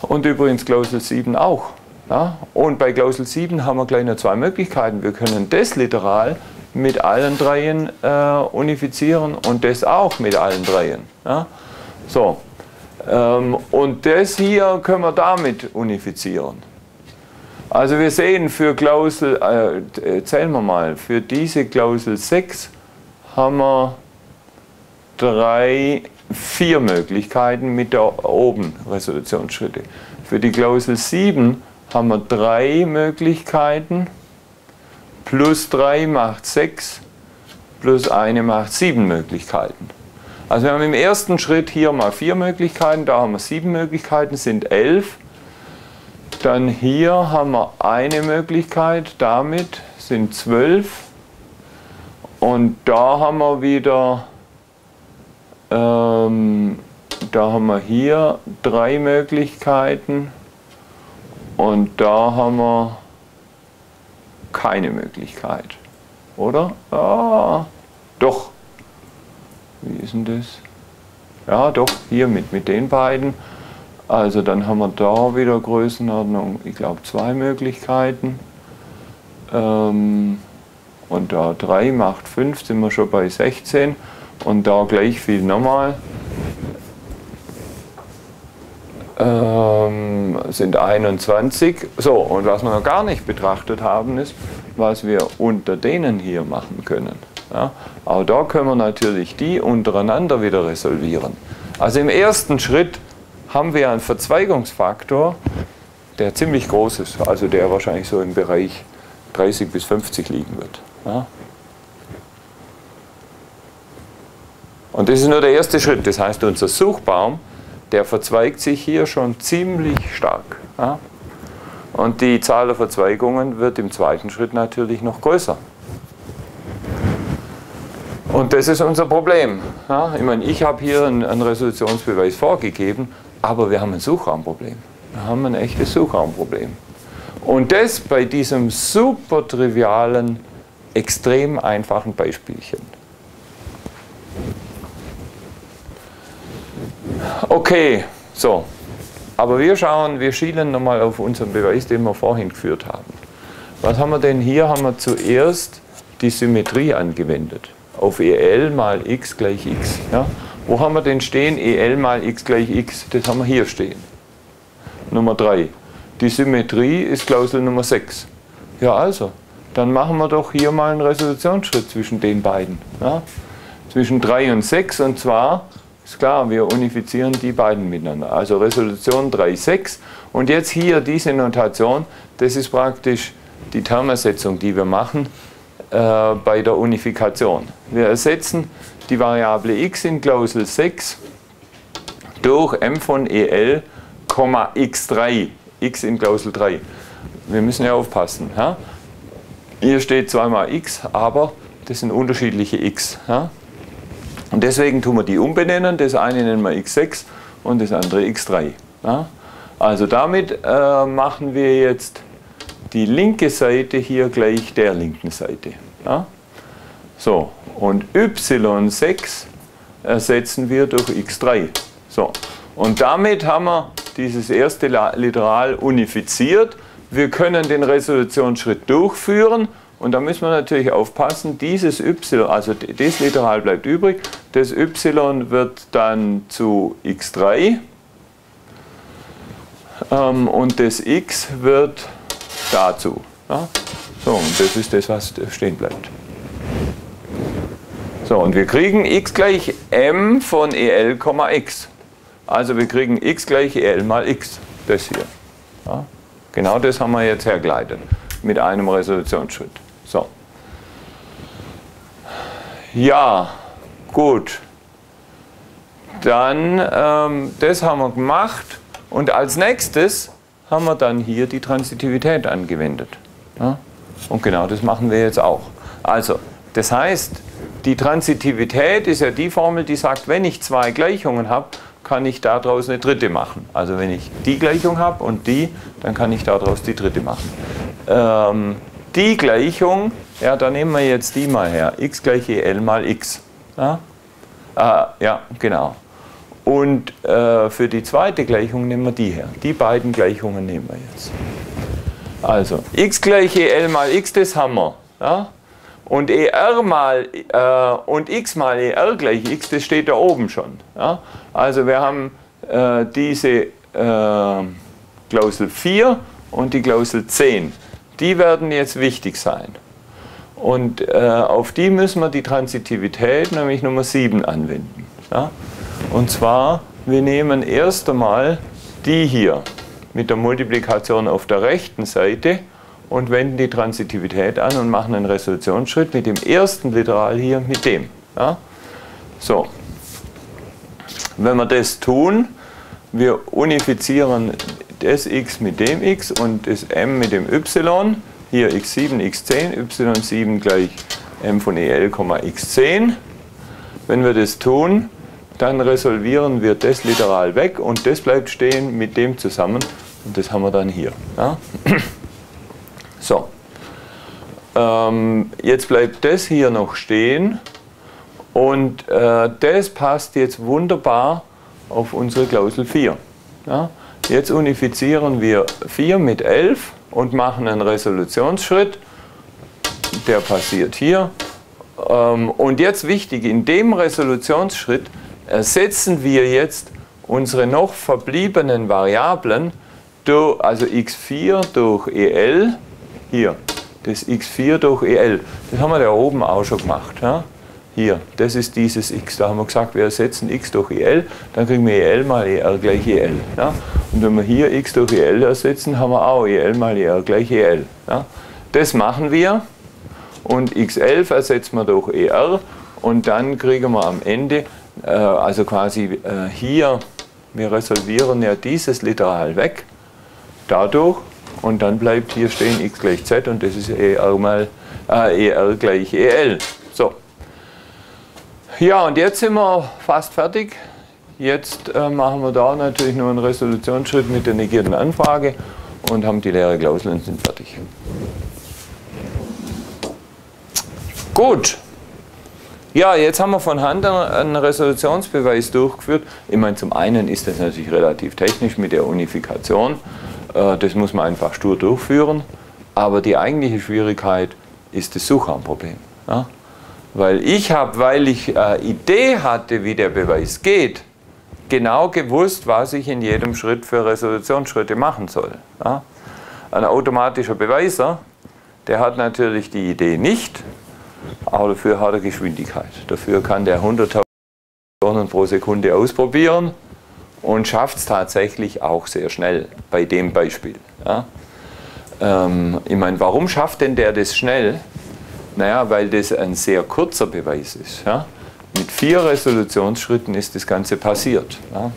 Und übrigens Klausel 7 auch. Ja? Und bei Klausel 7 haben wir gleich noch zwei Möglichkeiten. Wir können das Literal mit allen dreien äh, unifizieren und das auch mit allen dreien. Ja? So. Ähm, und das hier können wir damit unifizieren. Also wir sehen für Klausel, äh, zählen wir mal, für diese Klausel 6 haben wir drei, vier Möglichkeiten mit der oben Resolutionsschritte. Für die Klausel 7 haben wir drei Möglichkeiten, plus 3 macht 6, plus eine macht 7 Möglichkeiten. Also wir haben im ersten Schritt hier mal vier Möglichkeiten, da haben wir sieben Möglichkeiten, sind elf. Dann hier haben wir eine Möglichkeit, damit sind zwölf. Und da haben wir wieder, ähm, da haben wir hier drei Möglichkeiten. Und da haben wir keine Möglichkeit. Oder? Ah, doch. Wie ist denn das? Ja, doch, hier mit, mit den beiden. Also dann haben wir da wieder Größenordnung, ich glaube zwei Möglichkeiten. Ähm, und da 3 macht 5, sind wir schon bei 16. Und da gleich viel nochmal. Ähm, sind 21. So, und was wir noch gar nicht betrachtet haben, ist, was wir unter denen hier machen können. Ja, aber da können wir natürlich die untereinander wieder resolvieren. Also im ersten Schritt haben wir einen Verzweigungsfaktor, der ziemlich groß ist, also der wahrscheinlich so im Bereich 30 bis 50 liegen wird. Ja. Und das ist nur der erste Schritt. Das heißt, unser Suchbaum, der verzweigt sich hier schon ziemlich stark. Ja. Und die Zahl der Verzweigungen wird im zweiten Schritt natürlich noch größer. Und das ist unser Problem. Ja, ich meine, ich habe hier einen, einen, Resolutionsbeweis vorgegeben, aber wir haben ein Suchraumproblem. Wir haben ein echtes Suchraumproblem. Und das bei diesem super trivialen, extrem einfachen Beispielchen. Okay, so. Aber wir schauen, wir schielen nochmal auf unseren Beweis, den wir vorhin geführt haben. Was haben wir denn hier? Haben wir zuerst die Symmetrie angewendet. Auf EL mal x gleich x. Ja? Wo haben wir denn stehen? EL mal x gleich x. Das haben wir hier stehen. Nummer 3. Die Symmetrie ist Klausel Nummer 6. Ja, also, dann machen wir doch hier mal einen Resolutionsschritt zwischen den beiden. Ja? Zwischen 3 und 6 und zwar ist klar, wir unifizieren die beiden miteinander. Also Resolution 3,6 und jetzt hier diese Notation, das ist praktisch die Termersetzung, die wir machen äh, bei der Unifikation. Wir ersetzen die Variable x in Klausel 6 durch m von el, x3, x in Klausel 3. Wir müssen ja aufpassen. Ja? Hier steht zweimal x, aber das sind unterschiedliche x. Ja? Und deswegen tun wir die umbenennen. Das eine nennen wir x6 und das andere x3. Ja? Also damit äh, machen wir jetzt die linke Seite hier gleich der linken Seite. Ja? So, und y6 ersetzen wir durch x3. So, und damit haben wir dieses erste Literal unifiziert. Wir können den Resolutionsschritt durchführen und da müssen wir natürlich aufpassen, dieses y, also das Literal bleibt übrig, das y wird dann zu x3 ähm, und das x wird dazu. Ja? So, und das ist das, was stehen bleibt. So, und wir kriegen x gleich m von el, x. Also wir kriegen x gleich el mal x, das hier. Ja? Genau das haben wir jetzt hergeleitet mit einem Resolutionsschritt. So. Ja, gut. Dann, ähm, das haben wir gemacht. Und als nächstes haben wir dann hier die Transitivität angewendet. Ja? Und genau das machen wir jetzt auch. Also, das heißt, die Transitivität ist ja die Formel, die sagt, wenn ich zwei Gleichungen habe, kann ich daraus eine dritte machen. Also wenn ich die Gleichung habe und die, dann kann ich daraus die dritte machen. Ähm, die Gleichung, ja, da nehmen wir jetzt die mal her. x gleich el mal x. Ja, äh, ja genau. Und äh, für die zweite Gleichung nehmen wir die her. Die beiden Gleichungen nehmen wir jetzt. Also, x gleich el mal x, das haben wir. Ja? Und er mal äh, und x mal er gleich x, das steht da oben schon. Ja? Also wir haben äh, diese äh, Klausel 4 und die Klausel 10 die werden jetzt wichtig sein. Und äh, auf die müssen wir die Transitivität, nämlich Nummer 7, anwenden. Ja? Und zwar, wir nehmen erst einmal die hier mit der Multiplikation auf der rechten Seite und wenden die Transitivität an und machen einen Resolutionsschritt mit dem ersten Literal hier mit dem. Ja? So, wenn wir das tun, wir unifizieren das x mit dem x und das m mit dem y. Hier x7, x10, y7 gleich m von el, x10. Wenn wir das tun, dann resolvieren wir das Literal weg und das bleibt stehen mit dem zusammen und das haben wir dann hier. Ja? [CLEARS THROAT] So. ähm, jetzt bleibt das hier noch stehen und äh, das passt jetzt wunderbar auf unsere Klausel 4. Ja? Jetzt unifizieren wir 4 mit 11 und machen einen Resolutionsschritt. Der passiert hier. Ähm, und jetzt wichtig, in dem Resolutionsschritt ersetzen wir jetzt unsere noch verbliebenen Variablen, also x4 durch EL, hier, das x4 durch EL. Das haben wir da oben auch schon gemacht. Hier, das ist dieses x. Da haben wir gesagt, wir ersetzen x durch EL, dann kriegen wir EL mal ER gleich EL. Ja? Und wenn wir hier x durch EL ersetzen, haben wir auch EL mal ER gleich EL. Ja? Das machen wir und x11 ersetzen wir durch ER und dann kriegen wir am Ende, äh, also quasi äh, hier, wir resolvieren ja dieses Literal weg, dadurch und dann bleibt hier stehen x gleich z und das ist ER mal äh, ER gleich EL. Ja, und jetzt sind wir fast fertig. Jetzt äh, machen wir da natürlich nur einen Resolutionsschritt mit der negierten Anfrage und haben die leere Klausel und sind fertig. Gut. Ja, jetzt haben wir von Hand einen Resolutionsbeweis durchgeführt. Ich meine, zum einen ist das natürlich relativ technisch mit der Unifikation. Äh, das muss man einfach stur durchführen. Aber die eigentliche Schwierigkeit ist das Suchanproblem. Weil ich habe, weil ich äh, Idee hatte, wie der Beweis geht, genau gewusst, was ich in jedem Schritt für Resolutionsschritte machen soll. Ja? Ein automatischer Beweiser, der hat natürlich die Idee nicht, aber dafür hat er Geschwindigkeit. Dafür kann der 100.000 pro Sekunde ausprobieren und schafft es tatsächlich auch sehr schnell bei dem Beispiel. Ja? Ähm, ich meine, warum schafft denn der das schnell? Naja, weil das ein sehr kurzer Beweis ist. Ja? Mit vier Resolutionsschritten ist das Ganze passiert. Ja?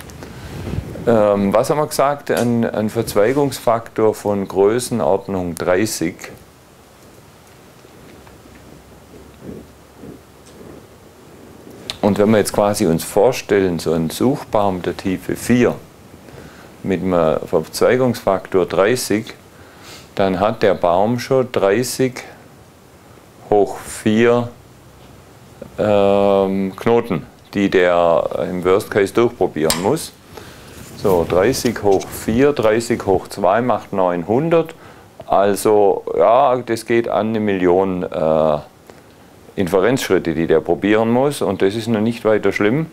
Ähm, was haben wir gesagt? Ein, ein Verzweigungsfaktor von Größenordnung 30. Und wenn wir jetzt quasi uns vorstellen, so einen Suchbaum der Tiefe 4 mit einem Verzweigungsfaktor 30, dann hat der Baum schon 30 hoch 4 ähm, Knoten, die der im Worst Case durchprobieren muss. So, 30 hoch 4, 30 hoch 2 macht 900. Also, ja, das geht an eine Million äh, Inferenzschritte, die der probieren muss. Und das ist noch nicht weiter schlimm.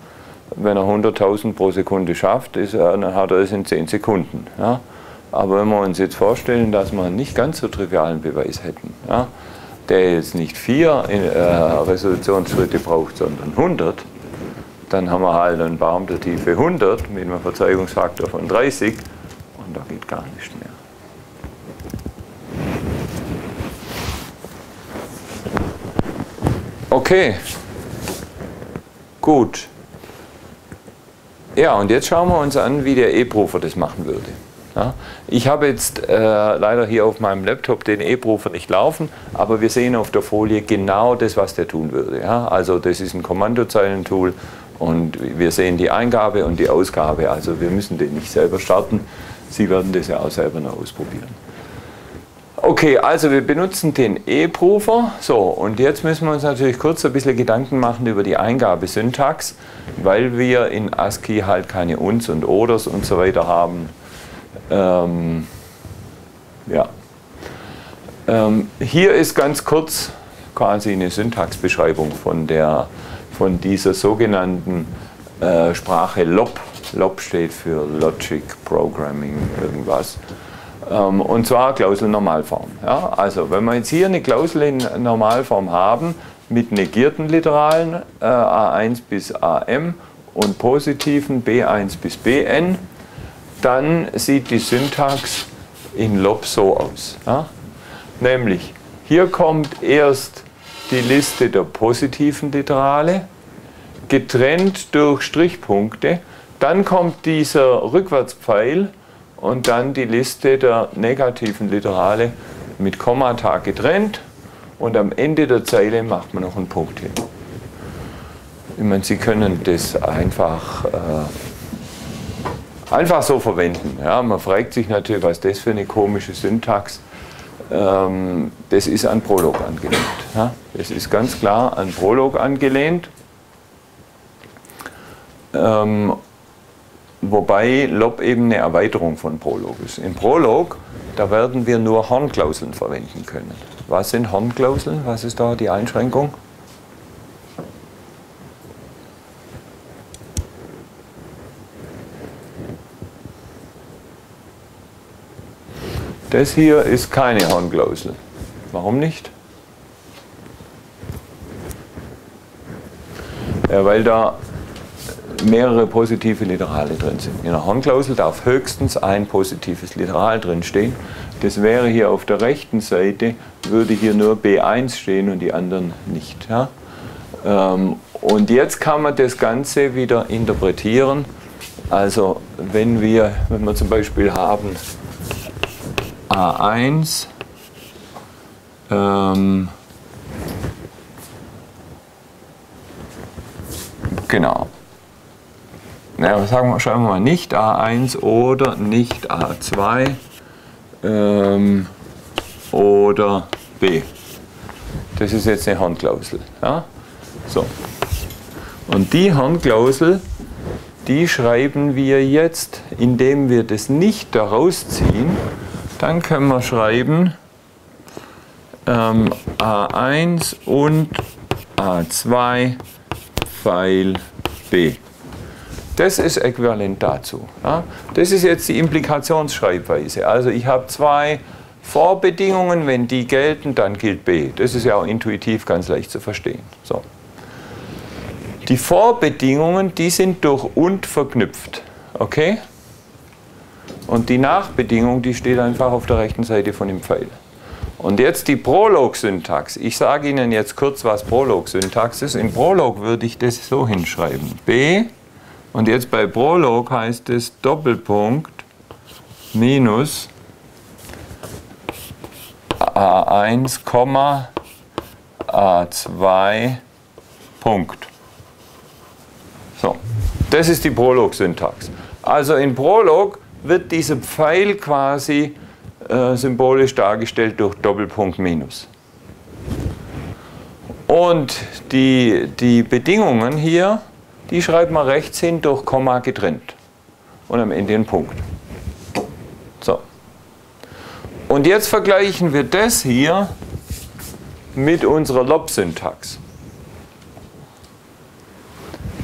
Wenn er 100.000 pro Sekunde schafft, ist dann hat er es in 10 Sekunden. Ja. Aber wenn wir uns jetzt vorstellen, dass wir einen nicht ganz so trivialen Beweis hätten, ja, der jetzt nicht vier äh, Resolutionsschritte braucht, sondern 100, dann haben wir halt einen Baum der Tiefe 100 mit einem Verzeihungsfaktor von 30 und da geht gar nichts mehr. Okay, gut. Ja, und jetzt schauen wir uns an, wie der E-Prüfer das machen würde. Ja, ich habe jetzt äh, leider hier auf meinem Laptop den E-Prüfer nicht laufen, aber wir sehen auf der Folie genau das, was der tun würde. Ja, also das ist ein Kommandozeilentool und wir sehen die Eingabe und die Ausgabe. Also wir müssen den nicht selber starten. Sie werden das ja auch selber noch ausprobieren. Okay, also wir benutzen den E-Prüfer. So, und jetzt müssen wir uns natürlich kurz ein bisschen Gedanken machen über die Eingabesyntax, weil wir in ASCII halt keine Uns und Oders und so weiter haben. Ähm, ja. Ähm, hier ist ganz kurz quasi eine Syntaxbeschreibung von, der, von dieser sogenannten äh, Sprache LOP. LOP steht für Logic Programming irgendwas. Ähm, und zwar Klausel Normalform. Ja? Also wenn wir jetzt hier eine Klausel in Normalform haben mit negierten Literalen äh, A1 bis AM und positiven B1 bis Bn, dann sieht die Syntax in Lob so aus. Ja? Nämlich, hier kommt erst die Liste der positiven Literale, getrennt durch Strichpunkte, dann kommt dieser Rückwärtspfeil und dann die Liste der negativen Literale mit Kommata getrennt und am Ende der Zeile macht man noch einen Punkt hin. Ich meine, Sie können das einfach äh, einfach so verwenden. Ja, man fragt sich natürlich, was das für eine komische Syntax. ähm, das ist an Prolog angelehnt. Ja? Das ist ganz klar an Prolog angelehnt. Ähm, wobei Lob eben eine Erweiterung von Prolog ist. Im Prolog, da werden wir nur Hornklauseln verwenden können. Was sind Hornklauseln? Was ist da die Einschränkung? Das hier ist keine Hornklausel. Warum nicht? Ja, weil da mehrere positive Literale drin sind. In einer Hornklausel darf höchstens ein positives Literal drin stehen. Das wäre hier auf der rechten Seite, würde hier nur B1 stehen und die anderen nicht. Ja? Ähm, und jetzt kann man das Ganze wieder interpretieren. Also wenn wir, wenn wir zum Beispiel haben A1 ähm, genau. Na, sagen wir, schreiben wir mal nicht A1 oder nicht A2 ähm, oder B. Das ist jetzt eine Handklausel. Ja? So. Und die Handklausel, die schreiben wir jetzt, indem wir das nicht daraus ziehen, dann können wir schreiben ähm, A1 und A2 Pfeil B. Das ist äquivalent dazu. Ja? Das ist jetzt die Implikationsschreibweise. Also ich habe zwei Vorbedingungen, wenn die gelten, dann gilt B. Das ist ja auch intuitiv ganz leicht zu verstehen. So. Die Vorbedingungen, die sind durch und verknüpft. Okay? Und die Nachbedingung, die steht einfach auf der rechten Seite von dem Pfeil. Und jetzt die Prolog-Syntax. Ich sage Ihnen jetzt kurz, was Prolog-Syntax ist. In Prolog würde ich das so hinschreiben. B und jetzt bei Prolog heißt es Doppelpunkt minus A1, A2 Punkt. So, das ist die Prolog-Syntax. Also in Prolog wird dieser Pfeil quasi äh, symbolisch dargestellt durch Doppelpunkt Minus. Und die, die Bedingungen hier, die schreibt man rechts hin durch Komma getrennt. Und am Ende ein Punkt. So. Und jetzt vergleichen wir das hier mit unserer Lob-Syntax.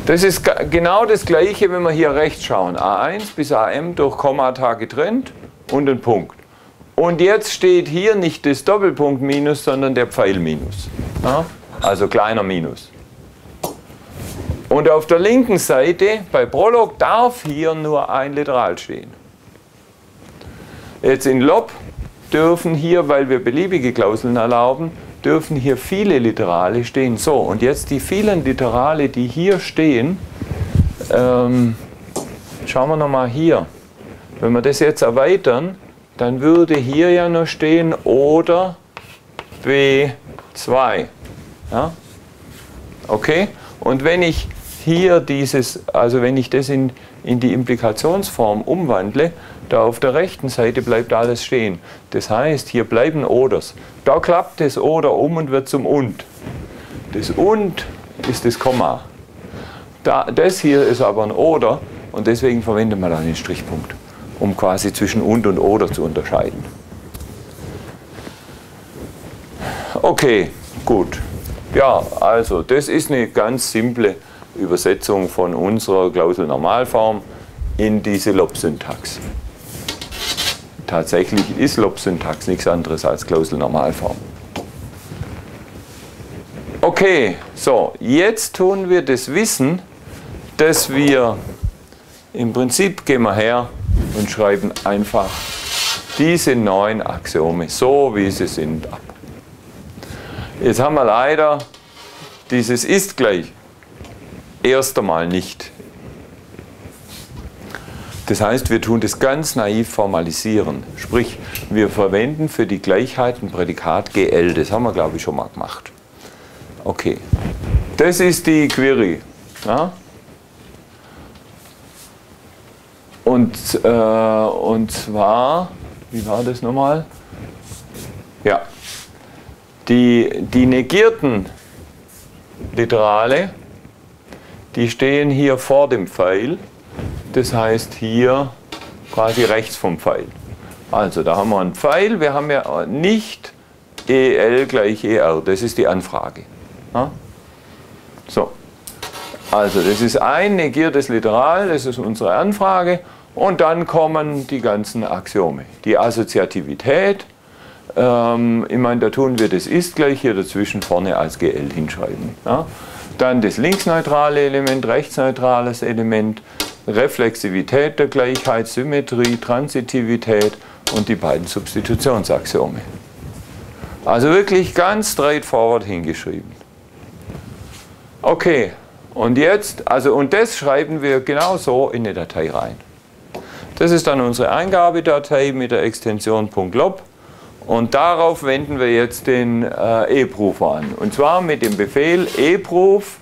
Das ist genau das gleiche, wenn wir hier rechts schauen. A1 bis AM durch Kommata getrennt und ein Punkt. Und jetzt steht hier nicht das Doppelpunkt Minus, sondern der Pfeil Minus. Ja? Also kleiner Minus. Und auf der linken Seite, bei Prolog, darf hier nur ein Literal stehen. Jetzt in Lob dürfen hier, weil wir beliebige Klauseln erlauben, dürfen hier viele Literale stehen. So, und jetzt die vielen Literale, die hier stehen, ähm, schauen wir nochmal hier. Wenn wir das jetzt erweitern, dann würde hier ja noch stehen oder B2. Ja? Okay? Und wenn ich hier dieses, also wenn ich das in, in die Implikationsform umwandle, da auf der rechten Seite bleibt alles stehen. Das heißt, hier bleiben Oders. Da klappt das Oder um und wird zum Und. Das Und ist das Komma. Da, das hier ist aber ein Oder und deswegen verwendet man da einen Strichpunkt, um quasi zwischen Und und Oder zu unterscheiden. Okay, gut. Ja, also das ist eine ganz simple Übersetzung von unserer Klausel-Normalform in diese Lob-Syntax. Tatsächlich ist Lob-Syntax nichts anderes als Klausel-Normalform. Okay, so, jetzt tun wir das Wissen, dass wir im Prinzip gehen wir her und schreiben einfach diese neun Axiome, so wie sie sind, ab. Jetzt haben wir leider dieses ist gleich erst einmal nicht das heißt, wir tun das ganz naiv formalisieren. Sprich, wir verwenden für die Gleichheit ein Prädikat GL. Das haben wir, glaube ich, schon mal gemacht. Okay. Das ist die Query. Ja? Und, äh, und zwar, wie war das nochmal? Ja. Die, die negierten Literale, die stehen hier vor dem Pfeil. Das heißt hier quasi rechts vom Pfeil. Also da haben wir einen Pfeil, wir haben ja nicht EL gleich ER, das ist die Anfrage. Ja? So, also das ist ein negiertes Literal, das ist unsere Anfrage und dann kommen die ganzen Axiome. Die Assoziativität, ähm, ich meine, da tun wir das ist gleich hier dazwischen vorne als GL hinschreiben. Ja? Dann das linksneutrale Element, rechtsneutrales Element, Reflexivität der Gleichheit, Symmetrie, Transitivität und die beiden Substitutionsaxiome. Also wirklich ganz straightforward hingeschrieben. Okay, und jetzt, also und das schreiben wir genau so in eine Datei rein. Das ist dann unsere Eingabedatei mit der Extension .lob und darauf wenden wir jetzt den äh, eproof an. Und zwar mit dem Befehl eproof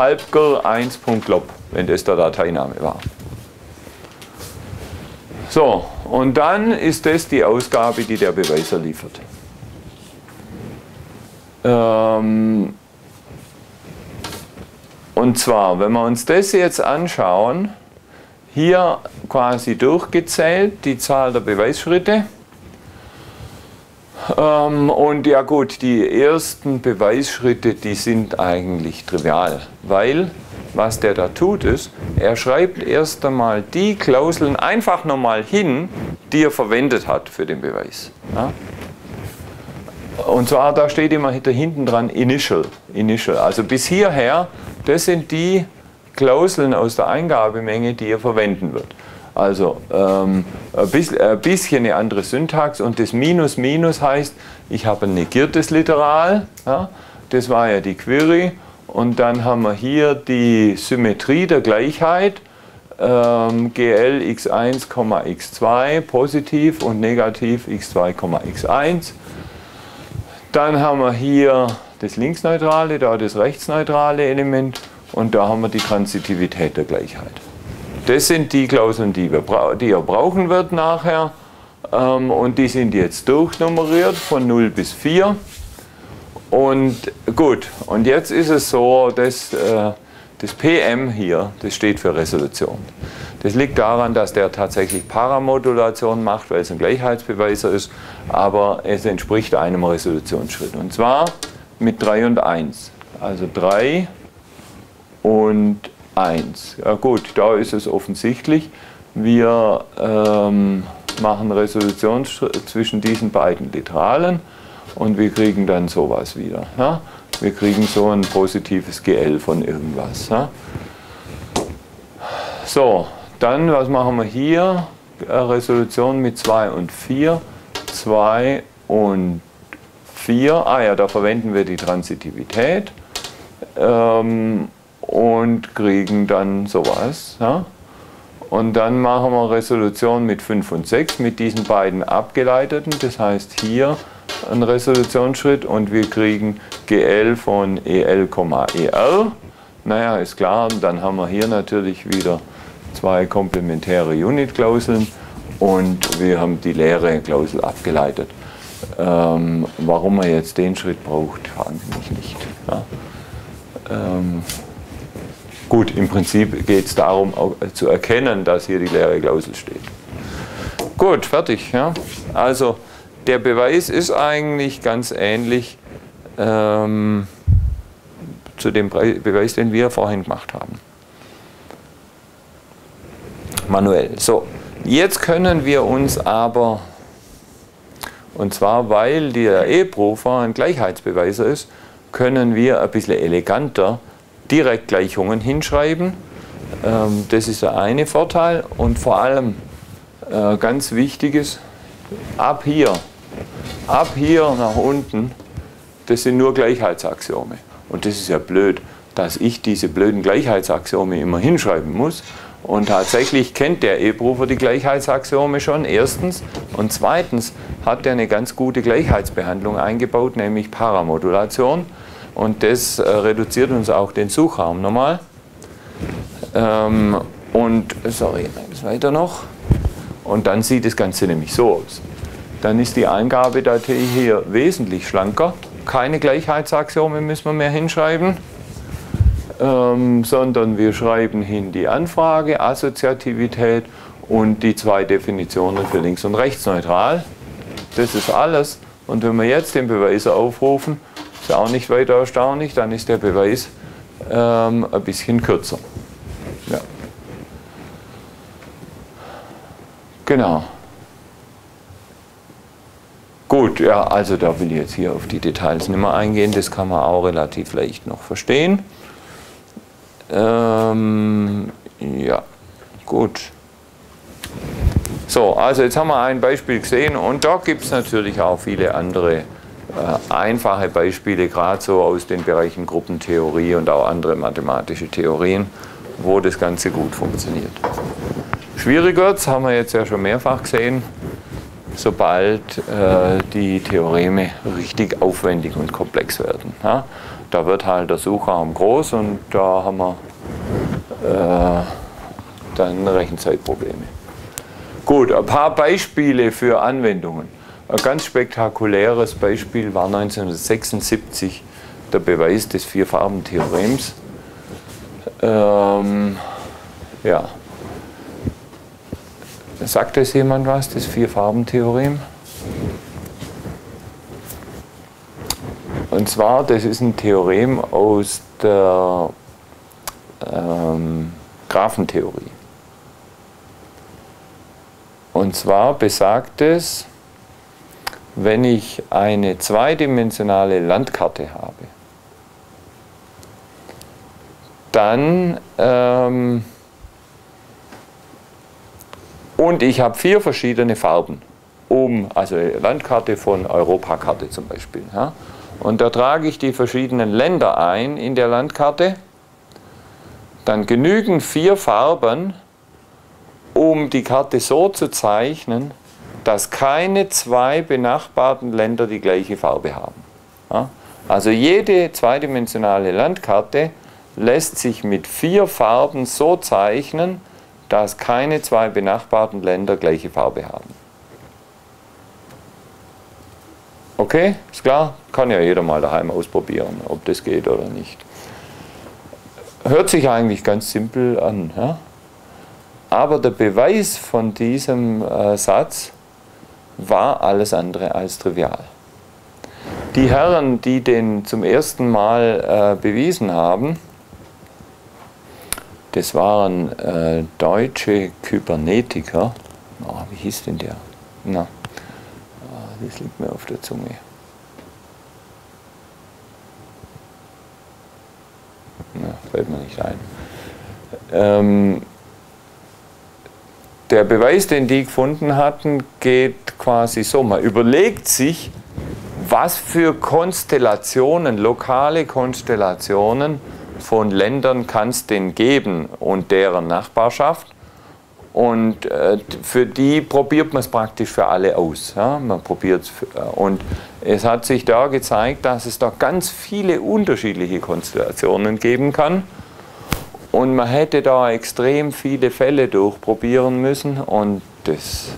halbger 1.lob, wenn das der Dateiname war. So, und dann ist das die Ausgabe, die der Beweiser liefert. Ähm, und zwar, wenn wir uns das jetzt anschauen, hier quasi durchgezählt, die Zahl der Beweisschritte. Ähm, und ja gut, die ersten Beweisschritte, die sind eigentlich trivial, weil was der da tut ist, er schreibt erst einmal die Klauseln einfach nochmal hin, die er verwendet hat für den Beweis. Ja? Und zwar, da steht immer hinten dran Initial, Initial. Also bis hierher, das sind die Klauseln aus der Eingabemenge, die er verwenden wird. Also ähm, ein bisschen eine andere Syntax und das Minus Minus heißt, ich habe ein negiertes Literal, ja, das war ja die Query und dann haben wir hier die Symmetrie der Gleichheit, ähm, GL x1, x2 positiv und negativ x2, x1. Dann haben wir hier das linksneutrale, da das rechtsneutrale Element und da haben wir die Transitivität der Gleichheit. Das sind die Klauseln, die, wir, die ihr brauchen wird nachher. Ähm, und die sind jetzt durchnummeriert von 0 bis 4. Und gut, und jetzt ist es so, dass äh, das PM hier, das steht für Resolution. Das liegt daran, dass der tatsächlich Paramodulation macht, weil es ein Gleichheitsbeweiser ist, aber es entspricht einem Resolutionsschritt. Und zwar mit 3 und 1. Also 3 und 1. Ja gut, da ist es offensichtlich. Wir ähm, machen Resolutionsschritt zwischen diesen beiden Literalen und wir kriegen dann sowas wieder. Ja? Wir kriegen so ein positives GL von irgendwas. Ja? So, dann, was machen wir hier? Resolution mit 2 und 4. 2 und 4. Ah ja, da verwenden wir die Transitivität. Ähm, und kriegen dann sowas. Ja? Und dann machen wir Resolution mit 5 und 6 mit diesen beiden abgeleiteten. Das heißt hier ein Resolutionsschritt und wir kriegen GL von EL, ER. Naja, ist klar, dann haben wir hier natürlich wieder zwei komplementäre Unit-Klauseln und wir haben die leere Klausel abgeleitet. Ähm, warum man jetzt den Schritt braucht, fragen Sie mich nicht. Ja. Ähm, Gut, im Prinzip geht es darum, zu erkennen, dass hier die leere Klausel steht. Gut, fertig. Ja? Also der Beweis ist eigentlich ganz ähnlich ähm, zu dem Beweis, den wir vorhin gemacht haben. Manuell. So, jetzt können wir uns aber, und zwar weil der E-Profer ein Gleichheitsbeweiser ist, können wir ein bisschen eleganter Direktgleichungen hinschreiben. Ähm, das ist der eine Vorteil und vor allem äh, ganz wichtiges, ab hier, ab hier nach unten, das sind nur Gleichheitsaxiome. Und das ist ja blöd, dass ich diese blöden Gleichheitsaxiome immer hinschreiben muss. Und tatsächlich kennt der E-Prüfer die Gleichheitsaxiome schon, erstens. Und zweitens hat er eine ganz gute Gleichheitsbehandlung eingebaut, nämlich Paramodulation. Und das äh, reduziert uns auch den Suchraum nochmal. Ähm, und, sorry, eins weiter noch. Und dann sieht das Ganze nämlich so aus. dann ist die Eingabedatei hier wesentlich schlanker. Keine Gleichheitsaxiome müssen wir mehr hinschreiben, ähm, sondern wir schreiben hin die Anfrage, Assoziativität und die zwei Definitionen für links- und rechtsneutral. Das ist alles. Und wenn wir jetzt den Beweis aufrufen, ist auch nicht weiter erstaunlich, dann ist der Beweis ähm, ein bisschen kürzer. Ja. Genau. Gut, ja, also da will ich jetzt hier auf die Details nicht mehr eingehen, das kann man auch relativ leicht noch verstehen. Ähm, ja, gut. So, also jetzt haben wir ein Beispiel gesehen und da gibt es natürlich auch viele andere einfache Beispiele, gerade so aus den Bereichen Gruppentheorie und auch andere mathematische Theorien, wo das Ganze gut funktioniert. Schwieriger wird haben wir jetzt ja schon mehrfach gesehen, sobald äh, die Theoreme richtig aufwendig und komplex werden. Ja? Da wird halt der Suchraum groß und da haben wir äh, dann Rechenzeitprobleme. Gut, ein paar Beispiele für Anwendungen. Ein ganz spektakuläres Beispiel war 1976 der Beweis des Vierfarbentheorems. Ähm, ja, Sagt es jemand was, das Vierfarbentheorem? Und zwar, das ist ein Theorem aus der ähm, Graphentheorie. Und zwar besagt es, wenn ich eine zweidimensionale Landkarte habe, dann ähm, und ich habe vier verschiedene Farben. Um, also Landkarte von Europakarte zum Beispiel. Ja. Und da trage ich die verschiedenen Länder ein in der Landkarte. Dann genügen vier Farben, um die Karte so zu zeichnen, dass keine zwei benachbarten Länder die gleiche Farbe haben. Ja. Also jede zweidimensionale Landkarte lässt sich mit vier Farben so zeichnen, dass keine zwei benachbarten Länder gleiche Farbe haben. Okay, ist klar? Kann ja jeder mal daheim ausprobieren, ob das geht oder nicht. Hört sich eigentlich ganz simpel an. Ja? Aber der Beweis von diesem äh, Satz war alles andere als trivial. Die Herren, die den zum ersten Mal äh, bewiesen haben, das waren äh, deutsche Kybernetiker. Oh, wie hieß denn der? Na, oh, das liegt mir auf der Zunge. Na, fällt mir nicht ein. Ähm, der Beweis, den die gefunden hatten, geht quasi so. Man überlegt sich, was für Konstellationen, lokale Konstellationen, von Ländern kann es denn geben und deren Nachbarschaft. Und äh, für die probiert man es praktisch für alle aus. Ja? Man probiert äh, und es hat sich da gezeigt, dass es da ganz viele unterschiedliche Konstellationen geben kann. Und man hätte da extrem viele Fälle durchprobieren müssen und das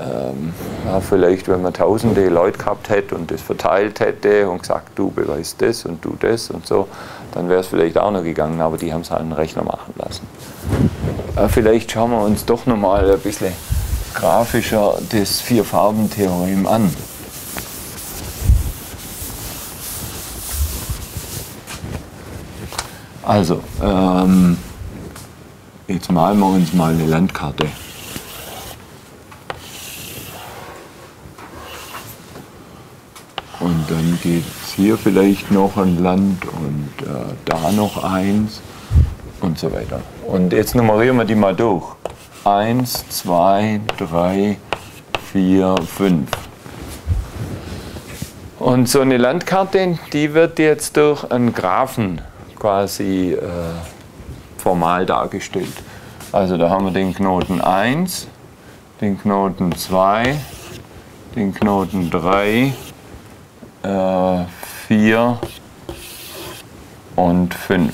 ähm, ja, vielleicht, wenn man tausende Leute gehabt hätte und das verteilt hätte und gesagt, du beweist das und du das und so, dann wäre es vielleicht auch noch gegangen, aber die haben es halt einen Rechner machen lassen. Äh, vielleicht schauen wir uns doch nochmal ein bisschen grafischer das Vier-Farben-Theorem an. Also, ähm, jetzt malen wir uns mal eine Landkarte. Und dann geht es hier vielleicht noch ein Land und äh, da noch eins und so weiter. Und jetzt nummerieren wir die mal durch. Eins, zwei, drei, vier, fünf. Und so eine Landkarte, die wird jetzt durch einen Graphen quasi äh, formal dargestellt. Also da haben wir den Knoten 1, den Knoten 2, den Knoten 3, 4 äh, und 5.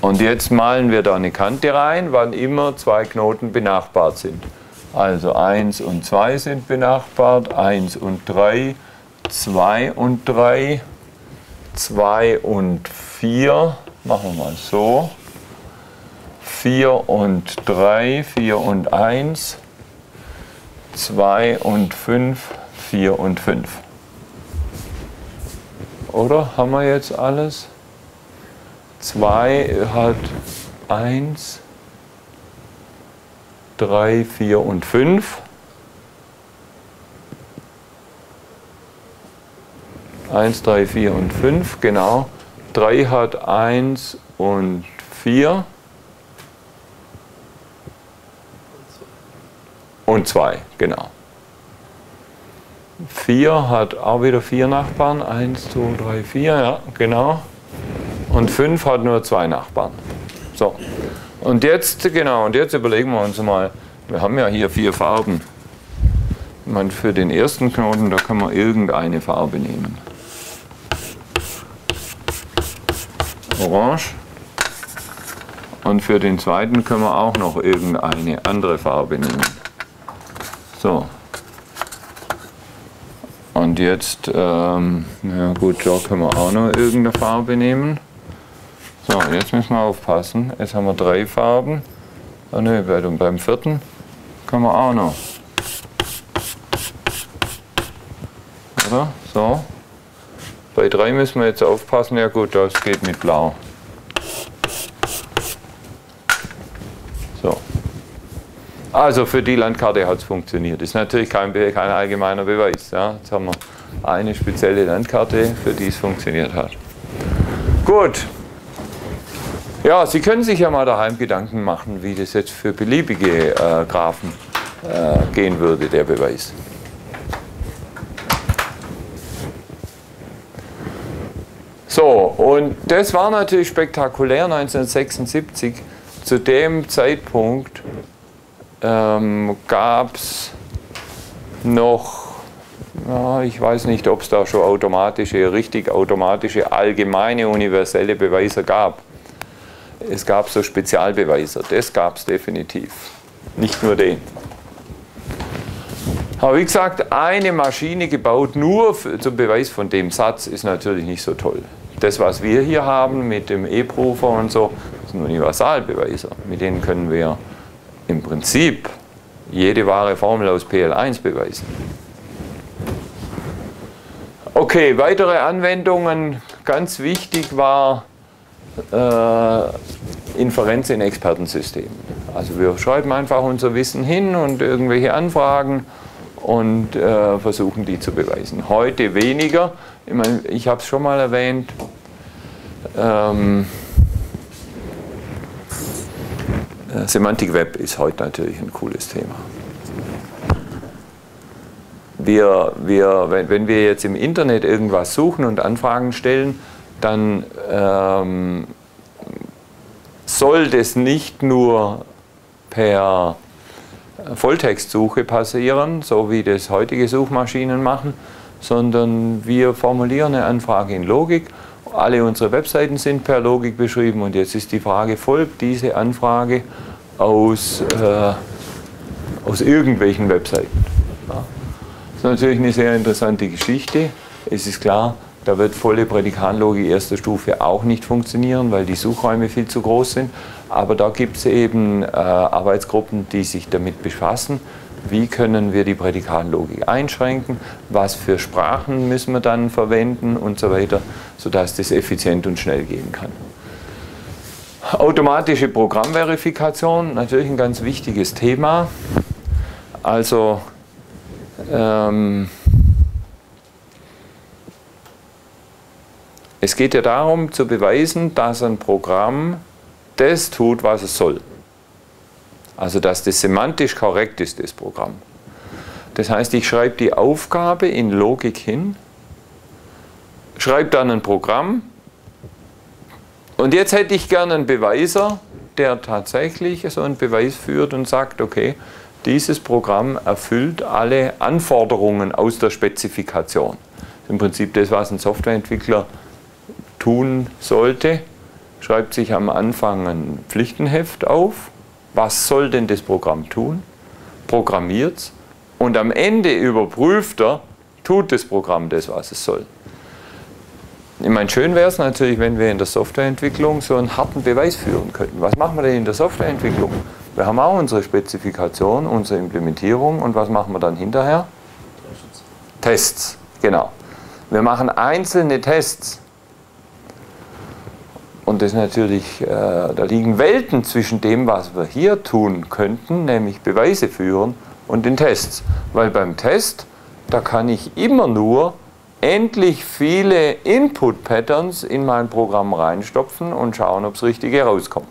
Und jetzt malen wir da eine Kante rein, wann immer zwei Knoten benachbart sind. Also 1 und 2 sind benachbart, 1 und 3, 2 und 3, 2 und 4, machen wir mal so, 4 und 3, 4 und 1, 2 und 5, 4 und 5. Oder haben wir jetzt alles? 2 hat 1, 3, 4 und 5. 1, 3, 4 und 5, genau. 3 hat 1 und 4. Und 2, genau. 4 hat auch wieder 4 Nachbarn. 1, 2, 3, 4, ja, genau. Und 5 hat nur 2 Nachbarn. So. Und jetzt, genau, und jetzt überlegen wir uns mal, wir haben ja hier vier Farben. Ich meine, für den ersten Knoten, da kann man irgendeine Farbe nehmen. Orange. Und für den zweiten können wir auch noch irgendeine andere Farbe nehmen. So. Und jetzt, ähm, ja gut, da können wir auch noch irgendeine Farbe nehmen. So, jetzt müssen wir aufpassen. Jetzt haben wir drei Farben. Oh ne, beim vierten können wir auch noch. Oder? So. Bei drei müssen wir jetzt aufpassen. Ja gut, das geht mit Blau. So. Also für die Landkarte hat es funktioniert. Ist natürlich kein, kein allgemeiner Beweis. Ja. Jetzt haben wir eine spezielle Landkarte, für die es funktioniert hat. Gut, ja, Sie können sich ja mal daheim Gedanken machen, wie das jetzt für beliebige äh, Graphen äh, gehen würde, der Beweis. So, und das war natürlich spektakulär 1976. Zu dem Zeitpunkt ähm, gab es noch, ja, ich weiß nicht, ob es da schon automatische, richtig automatische, allgemeine, universelle Beweise gab es gab so Spezialbeweiser, das gab es definitiv. Nicht nur den. Aber wie gesagt, eine Maschine gebaut nur für, zum Beweis von dem Satz ist natürlich nicht so toll. Das, was wir hier haben mit dem E-Proofer und so, sind Universalbeweiser. Mit denen können wir im Prinzip jede wahre Formel aus PL1 beweisen. Okay, weitere Anwendungen. Ganz wichtig war äh, Inferenz in Expertensystemen. Also wir schreiben einfach unser Wissen hin und irgendwelche Anfragen und äh, versuchen die zu beweisen. Heute weniger. Ich, mein, ich habe es schon mal erwähnt. Ähm, äh, Semantik Web ist heute natürlich ein cooles Thema. Wir, wir, wenn, wenn wir jetzt im Internet irgendwas suchen und Anfragen stellen, dann ähm, soll das nicht nur per Volltextsuche passieren, so wie das heutige Suchmaschinen machen, sondern wir formulieren eine Anfrage in Logik. Alle unsere Webseiten sind per Logik beschrieben und jetzt ist die Frage, folgt diese Anfrage aus, äh, aus irgendwelchen Webseiten? Ja. Das ist natürlich eine sehr interessante Geschichte. Es ist klar, da wird volle Prädikanlogik erster Stufe auch nicht funktionieren, weil die Suchräume viel zu groß sind. Aber da gibt es eben äh, Arbeitsgruppen, die sich damit befassen. Wie können wir die Prädikanlogik einschränken? Was für Sprachen müssen wir dann verwenden und so weiter, sodass das effizient und schnell gehen kann. Automatische Programmverifikation, natürlich ein ganz wichtiges Thema. Also ähm, Es geht ja darum zu beweisen, dass ein Programm das tut, was es soll. Also dass das semantisch korrekt ist, das Programm. Das heißt, ich schreibe die Aufgabe in Logik hin, schreibe dann ein Programm und jetzt hätte ich gerne einen Beweiser, der tatsächlich so einen Beweis führt und sagt, okay, dieses Programm erfüllt alle Anforderungen aus der Spezifikation. Im Prinzip das, was ein Softwareentwickler tun sollte, schreibt sich am Anfang ein Pflichtenheft auf. Was soll denn das Programm tun? programmiert es und am Ende überprüft er, tut das Programm das, was es soll. Ich meine, schön wäre es natürlich, wenn wir in der Softwareentwicklung so einen harten Beweis führen könnten. Was machen wir denn in der Softwareentwicklung? Wir haben auch unsere Spezifikation, unsere Implementierung und was machen wir dann hinterher? Tests, genau. Wir machen einzelne Tests. Und das natürlich, äh, da liegen Welten zwischen dem, was wir hier tun könnten, nämlich Beweise führen, und den Tests. Weil beim Test, da kann ich immer nur endlich viele Input-Patterns in mein Programm reinstopfen und schauen, ob das Richtige rauskommt.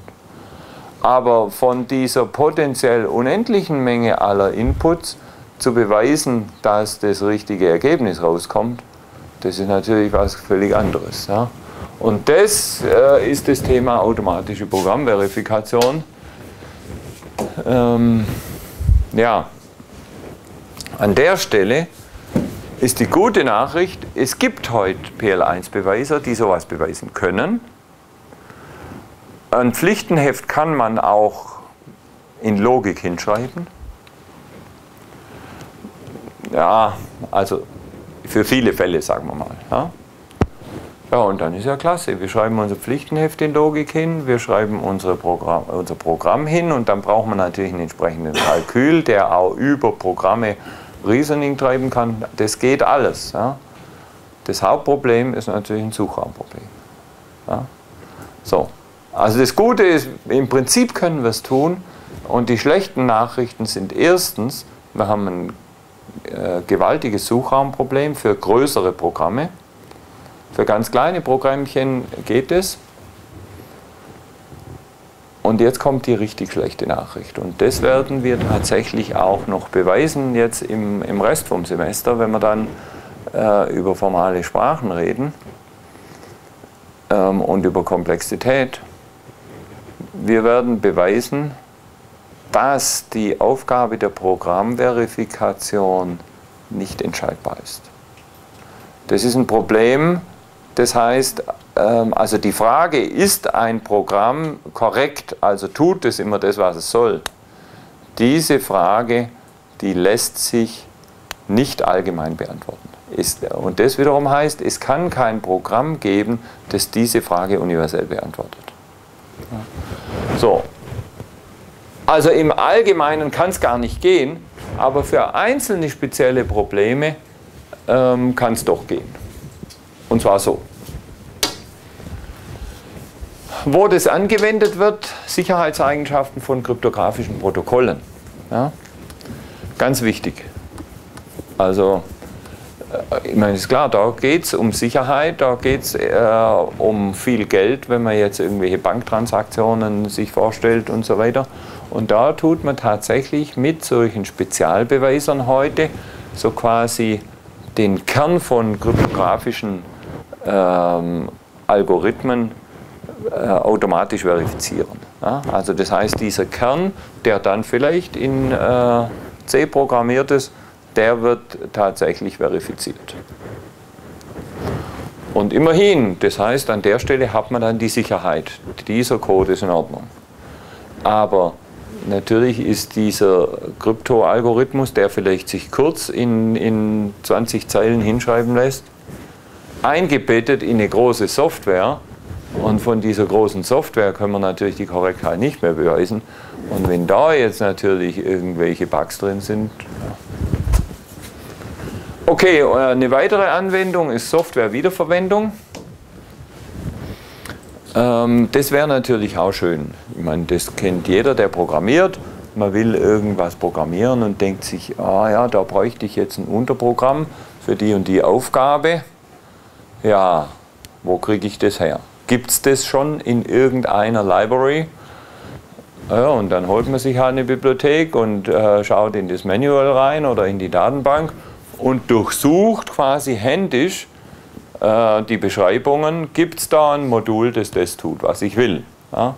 Aber von dieser potenziell unendlichen Menge aller Inputs zu beweisen, dass das richtige Ergebnis rauskommt, das ist natürlich was völlig anderes. Ja? Und das äh, ist das Thema automatische Programmverifikation. Ähm, ja, an der Stelle ist die gute Nachricht, es gibt heute PL1-Beweiser, die sowas beweisen können. Ein Pflichtenheft kann man auch in Logik hinschreiben. Ja, also für viele Fälle, sagen wir mal. Ja? Ja, und dann ist ja klasse. Wir schreiben unser Pflichtenheft in Logik hin, wir schreiben unsere Programm, unser Programm hin und dann braucht man natürlich einen entsprechenden Kalkül, der auch über Programme Reasoning treiben kann. Das geht alles. Ja? Das Hauptproblem ist natürlich ein Suchraumproblem. Ja? So. Also das Gute ist, im Prinzip können wir es tun und die schlechten Nachrichten sind erstens, wir haben ein äh, gewaltiges Suchraumproblem für größere Programme. Für ganz kleine Programmchen geht es. Und jetzt kommt die richtig schlechte Nachricht. Und das werden wir tatsächlich auch noch beweisen jetzt im, im Rest vom Semester, wenn wir dann äh, über formale Sprachen reden ähm, und über Komplexität. Wir werden beweisen, dass die Aufgabe der Programmverifikation nicht entscheidbar ist. Das ist ein Problem, das heißt, ähm, also die Frage, ist ein Programm korrekt, also tut es immer das, was es soll, diese Frage, die lässt sich nicht allgemein beantworten. und das wiederum heißt, es kann kein Programm geben, das diese Frage universell beantwortet. So, also im Allgemeinen kann es gar nicht gehen, aber für einzelne spezielle Probleme ähm, kann es doch gehen. Und zwar so. Wo das angewendet wird, Sicherheitseigenschaften von kryptografischen Protokollen. Ja? Ganz wichtig. Also, äh, ich meine, ist klar, da geht es um Sicherheit, da geht es äh, um viel Geld, wenn man jetzt irgendwelche Banktransaktionen sich vorstellt und so weiter. Und da tut man tatsächlich mit solchen Spezialbeweisern heute so quasi den Kern von kryptografischen ähm, Algorithmen äh, automatisch verifizieren. Ja? Also das heißt, dieser Kern, der dann vielleicht in äh, C programmiert ist, der wird tatsächlich verifiziert. Und immerhin, das heißt, an der Stelle hat man dann die Sicherheit. Dieser Code ist in Ordnung. Aber Natürlich ist dieser Krypto-Algorithmus, der vielleicht sich kurz in, in 20 Zeilen hinschreiben lässt, eingebettet in eine große Software. Und von dieser großen Software können wir natürlich die Korrektheit nicht mehr beweisen. Und wenn da jetzt natürlich irgendwelche Bugs drin sind. Okay, äh, eine weitere Anwendung ist Software-Wiederverwendung. Ähm, das wäre natürlich auch schön. Ich meine, das kennt jeder, der programmiert. Man will irgendwas programmieren und denkt sich, ah ja, da bräuchte ich jetzt ein Unterprogramm für die und die Aufgabe. Ja, wo kriege ich das her? Gibt es das schon in irgendeiner Library? Ja, und dann holt man sich halt eine Bibliothek und äh, schaut in das Manual rein oder in die Datenbank und durchsucht quasi händisch, äh, die Beschreibungen, gibt es da ein Modul, das das tut, was ich will. Ja?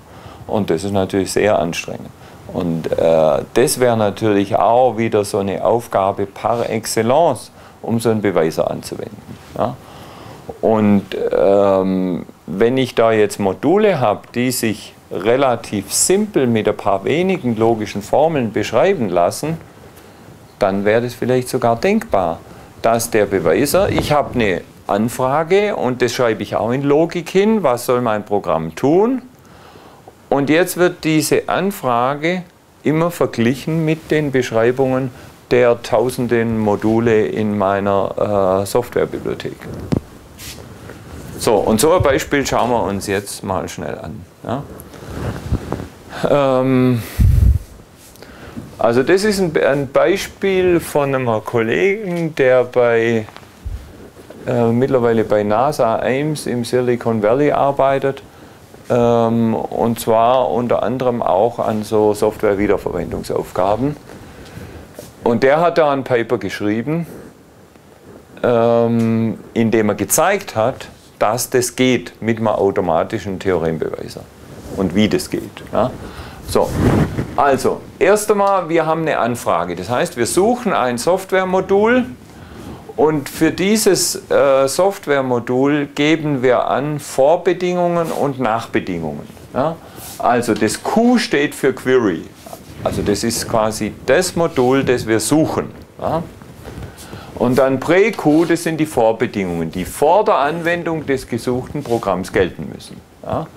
Und das ist natürlich sehr anstrengend. Und äh, das wäre natürlich auch wieder so eine Aufgabe par excellence, um so einen Beweiser anzuwenden. Ja? Und ähm, wenn ich da jetzt Module habe, die sich relativ simpel mit ein paar wenigen logischen Formeln beschreiben lassen, dann wäre es vielleicht sogar denkbar, dass der Beweiser, ich habe eine Anfrage und das schreibe ich auch in Logik hin, was soll mein Programm tun? Und jetzt wird diese Anfrage immer verglichen mit den Beschreibungen der tausenden Module in meiner äh, Softwarebibliothek. So, und so ein Beispiel schauen wir uns jetzt mal schnell an. Ja. Ähm, also das ist ein, ein, Beispiel von einem Kollegen, der bei äh, mittlerweile bei NASA Ames im Silicon Valley arbeitet ähm, und zwar unter anderem auch an so Software-Wiederverwendungsaufgaben. Und der hat da ein Paper geschrieben, ähm, in dem er gezeigt hat, dass das geht mit einem automatischen Theorembeweiser und wie das geht. Ja. So, also, erst einmal, wir haben eine Anfrage. Das heißt, wir suchen ein Softwaremodul und für dieses äh, Softwaremodul geben wir an Vorbedingungen und Nachbedingungen. Ja. Also, das Q steht für Query. Also, das ist quasi das Modul, das wir suchen. Ja. Und dann Prä-Q, das sind die Vorbedingungen, die vor der Anwendung des gesuchten Programms gelten müssen. Ja.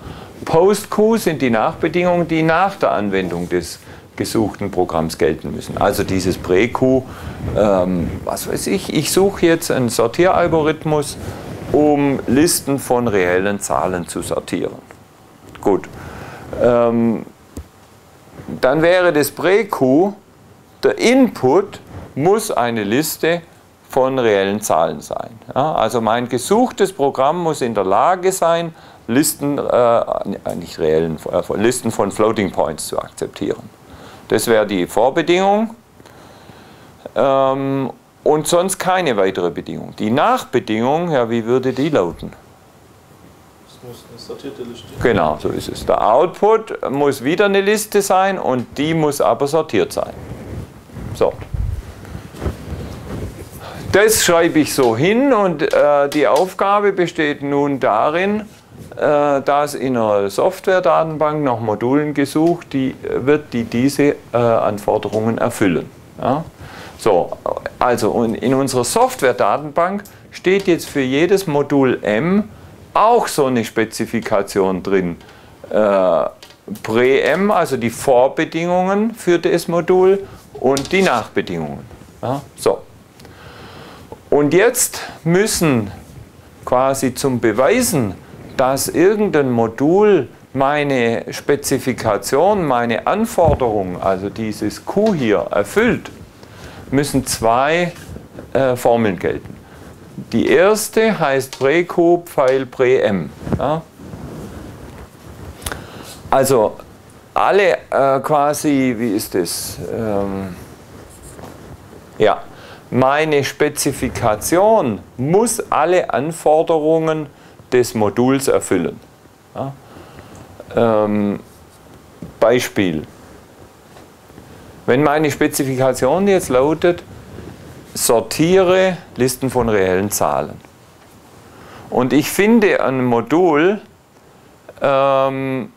Post-Q sind die Nachbedingungen, die nach der Anwendung des gesuchten Programms gelten müssen. Also dieses Prä-Q, ähm, was weiß ich, ich suche jetzt einen Sortieralgorithmus, um Listen von reellen Zahlen zu sortieren. Gut. Ähm, dann wäre das Prä-Q, der Input muss eine Liste von reellen Zahlen sein. Ja, also mein gesuchtes Programm muss in der Lage sein, Listen, äh, nicht reellen, äh, Listen von Floating Points zu akzeptieren. Das wäre die Vorbedingung. Ähm, und sonst keine weitere Bedingung. Die Nachbedingung, ja, wie würde die lauten? Das muss eine sortierte Liste. Genau, so ist es. Der Output muss wieder eine Liste sein und die muss aber sortiert sein. So. Das schreibe ich so hin und äh, die Aufgabe besteht nun darin, äh, dass in einer Software-Datenbank nach Modulen gesucht die, wird, die diese äh, Anforderungen erfüllen. Ja? So, also in unserer Software-Datenbank steht jetzt für jedes Modul M auch so eine Spezifikation drin. Äh, Prä-M, also die Vorbedingungen für das Modul und die Nachbedingungen. Ja? So. Und jetzt müssen quasi zum Beweisen, dass irgendein Modul meine Spezifikation, meine Anforderung, also dieses Q hier, erfüllt, müssen zwei äh, Formeln gelten. Die erste heißt Prä-Q, Pfeil Prä-M. Ja? Also alle äh, quasi, wie ist das? Ähm, ja, meine Spezifikation muss alle Anforderungen des Moduls erfüllen. Ja? Ähm, Beispiel. Wenn meine Spezifikation jetzt lautet, sortiere Listen von reellen Zahlen. Und ich finde ein Modul, ähm,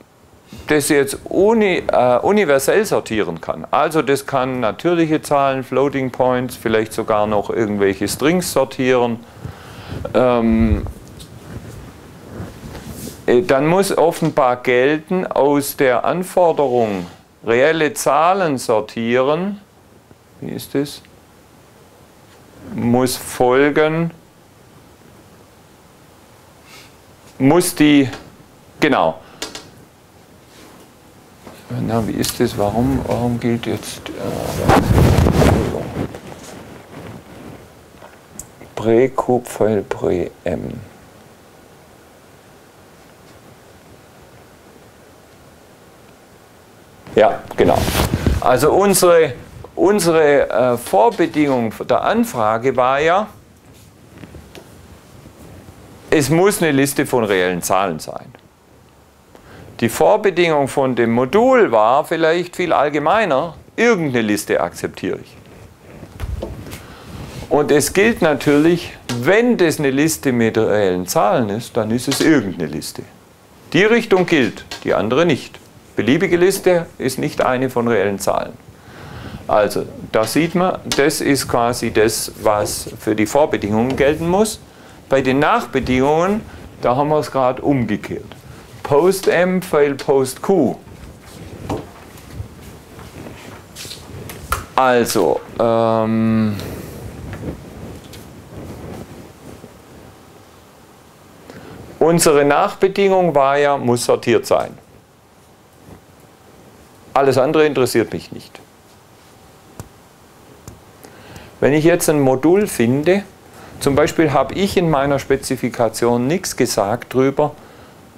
das jetzt uni, äh, universell sortieren kann. Also das kann natürliche Zahlen, Floating Points, vielleicht sogar noch irgendwelche Strings sortieren. Ähm, äh, dann muss offenbar gelten, aus der Anforderung reelle Zahlen sortieren, wie ist das? Muss folgen, muss die, genau, na, wie ist das? Warum, warum gilt jetzt äh, Prä-Q-Pfeil Prä-M? Ja, genau. Also unsere, unsere äh, Vorbedingung der Anfrage war ja, es muss eine Liste von reellen Zahlen sein. Die Vorbedingung von dem Modul war vielleicht viel allgemeiner, irgendeine Liste akzeptiere ich. Und es gilt natürlich, wenn das eine Liste mit reellen Zahlen ist, dann ist es irgendeine Liste. Die Richtung gilt, die andere nicht. Beliebige Liste ist nicht eine von reellen Zahlen. Also, da sieht man, das ist quasi das, was für die Vorbedingungen gelten muss. Bei den Nachbedingungen, da haben wir es gerade umgekehrt. Post M, Fail Post Q. Also, ähm, unsere Nachbedingung war ja, muss sortiert sein. Alles andere interessiert mich nicht. Wenn ich jetzt ein Modul finde, zum Beispiel habe ich in meiner Spezifikation nichts gesagt darüber,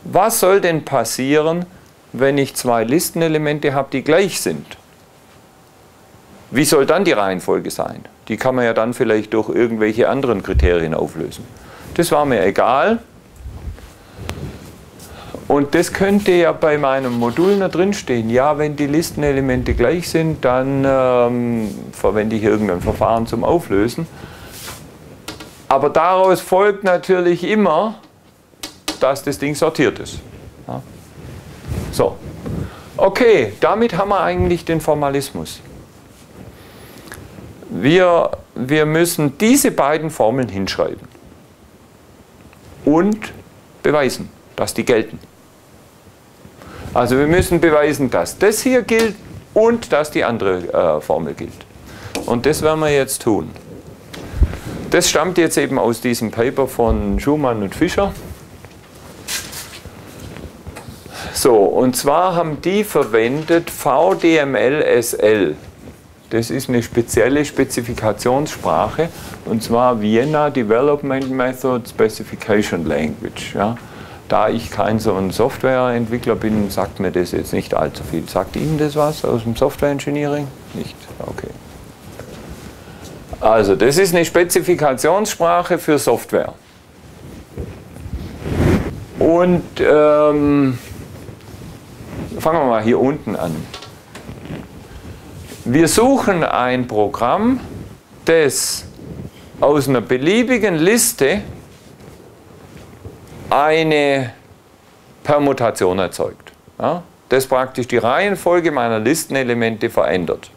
was soll denn passieren, wenn ich zwei Listenelemente habe, die gleich sind. Wie soll dann die Reihenfolge sein? Die kann man ja dann vielleicht durch irgendwelche anderen Kriterien auflösen. Das war mir egal. Und das könnte ja bei meinem Modul da drin stehen. Ja, wenn die Listenelemente gleich sind, dann ähm, verwende ich irgendein Verfahren zum Auflösen. Aber daraus folgt natürlich immer, dass das Ding sortiert ist. Ja. So, okay, damit haben wir eigentlich den Formalismus. Wir, wir müssen diese beiden Formeln hinschreiben und beweisen, dass die gelten. Also wir müssen beweisen, dass das hier gilt und dass die andere äh, Formel gilt. Und das werden wir jetzt tun. Das stammt jetzt eben aus diesem Paper von Schumann und Fischer. So, und zwar haben die verwendet VDML-SL. Das ist eine spezielle Spezifikationssprache, und zwar Vienna Development Method Specification Language. Ja. Da ich kein so ein Softwareentwickler bin, sagt mir das jetzt nicht allzu viel. Sagt Ihnen das was aus dem Software Engineering? Nicht? Okay. Also, das ist eine Spezifikationssprache für Software. Und ähm, fangen wir mal hier unten an. Wir suchen ein Programm, das aus einer beliebigen Liste eine Permutation erzeugt. Ja? Das praktisch die Reihenfolge meiner Listenelemente verändert.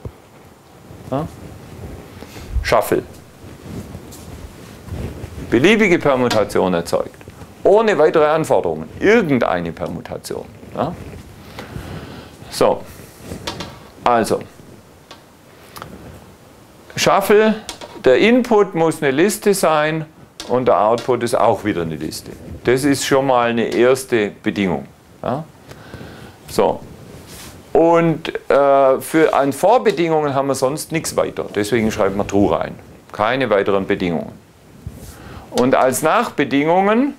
Ja? Shuffle. Beliebige Permutation erzeugt. Ohne weitere Anforderungen. Irgendeine Permutation. Ja? So. Also. Shuffle. Der Input muss eine Liste sein und der Output ist auch wieder eine Liste. Das ist schon mal eine erste Bedingung. Ja? So. Und äh, für, an Vorbedingungen haben wir sonst nichts weiter. Deswegen schreibt man True rein. Keine weiteren Bedingungen. Und als Nachbedingungen,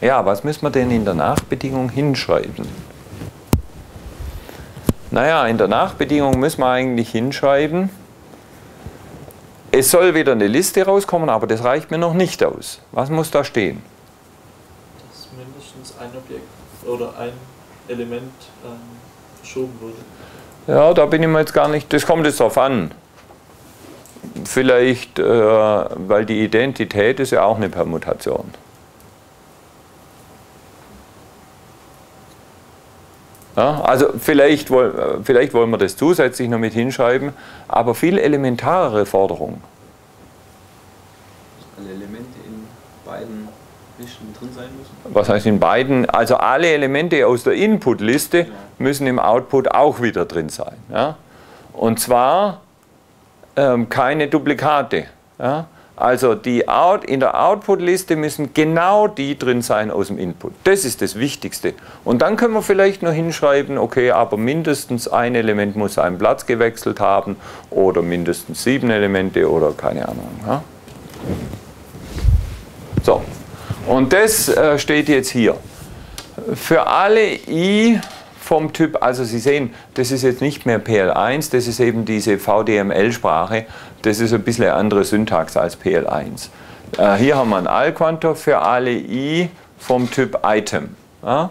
ja, was müssen wir denn in der Nachbedingung hinschreiben? Naja, in der Nachbedingung müssen wir eigentlich hinschreiben, es soll wieder eine Liste rauskommen, aber das reicht mir noch nicht aus. Was muss da stehen? Dass mindestens ein Objekt oder ein Element ähm, verschoben wurde. Ja, da bin ich mir jetzt gar nicht, das kommt jetzt darauf an. Vielleicht, äh, weil die Identität ist ja auch eine Permutation. Ja, also vielleicht, vielleicht wollen wir das zusätzlich noch mit hinschreiben, aber viel elementarere Forderungen. Alle Elemente in beiden Listen drin sein müssen? Was heißt in beiden? Also alle Elemente aus der Input-Liste ja. müssen im Output auch wieder drin sein. Ja? Und zwar ähm, keine Duplikate. Ja? Also die Out, in der Output-Liste müssen genau die drin sein aus dem Input. Das ist das Wichtigste. Und dann können wir vielleicht noch hinschreiben, okay, aber mindestens ein Element muss seinen Platz gewechselt haben oder mindestens sieben Elemente oder keine Ahnung. Ja? So, und das äh, steht jetzt hier. Für alle i vom Typ, also Sie sehen, das ist jetzt nicht mehr PL1, das ist eben diese VDML-Sprache, das ist ein bisschen eine andere Syntax als PL1. Äh, hier haben wir ein Allquantor für alle i vom Typ Item. Ja?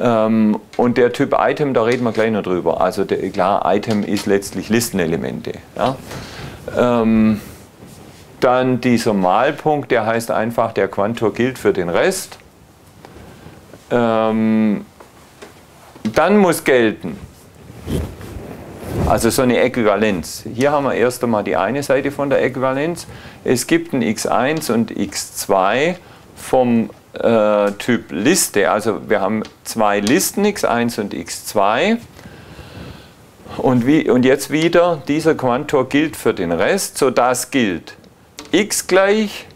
Ähm, und der Typ Item, da reden wir gleich noch drüber. Also der, klar, Item ist letztlich Listenelemente. Ja? Ähm, dann dieser Malpunkt, der heißt einfach, der Quantor gilt für den Rest. Ähm, dann muss gelten, Also so eine Äquivalenz. Hier haben wir erst einmal die eine Seite von der Äquivalenz. Es gibt ein x1 und x2 vom äh, Typ Liste. Also wir haben zwei Listen, x1 und x2. Und, wie, und jetzt wieder, dieser Quantor gilt für den Rest, so das gilt x gleich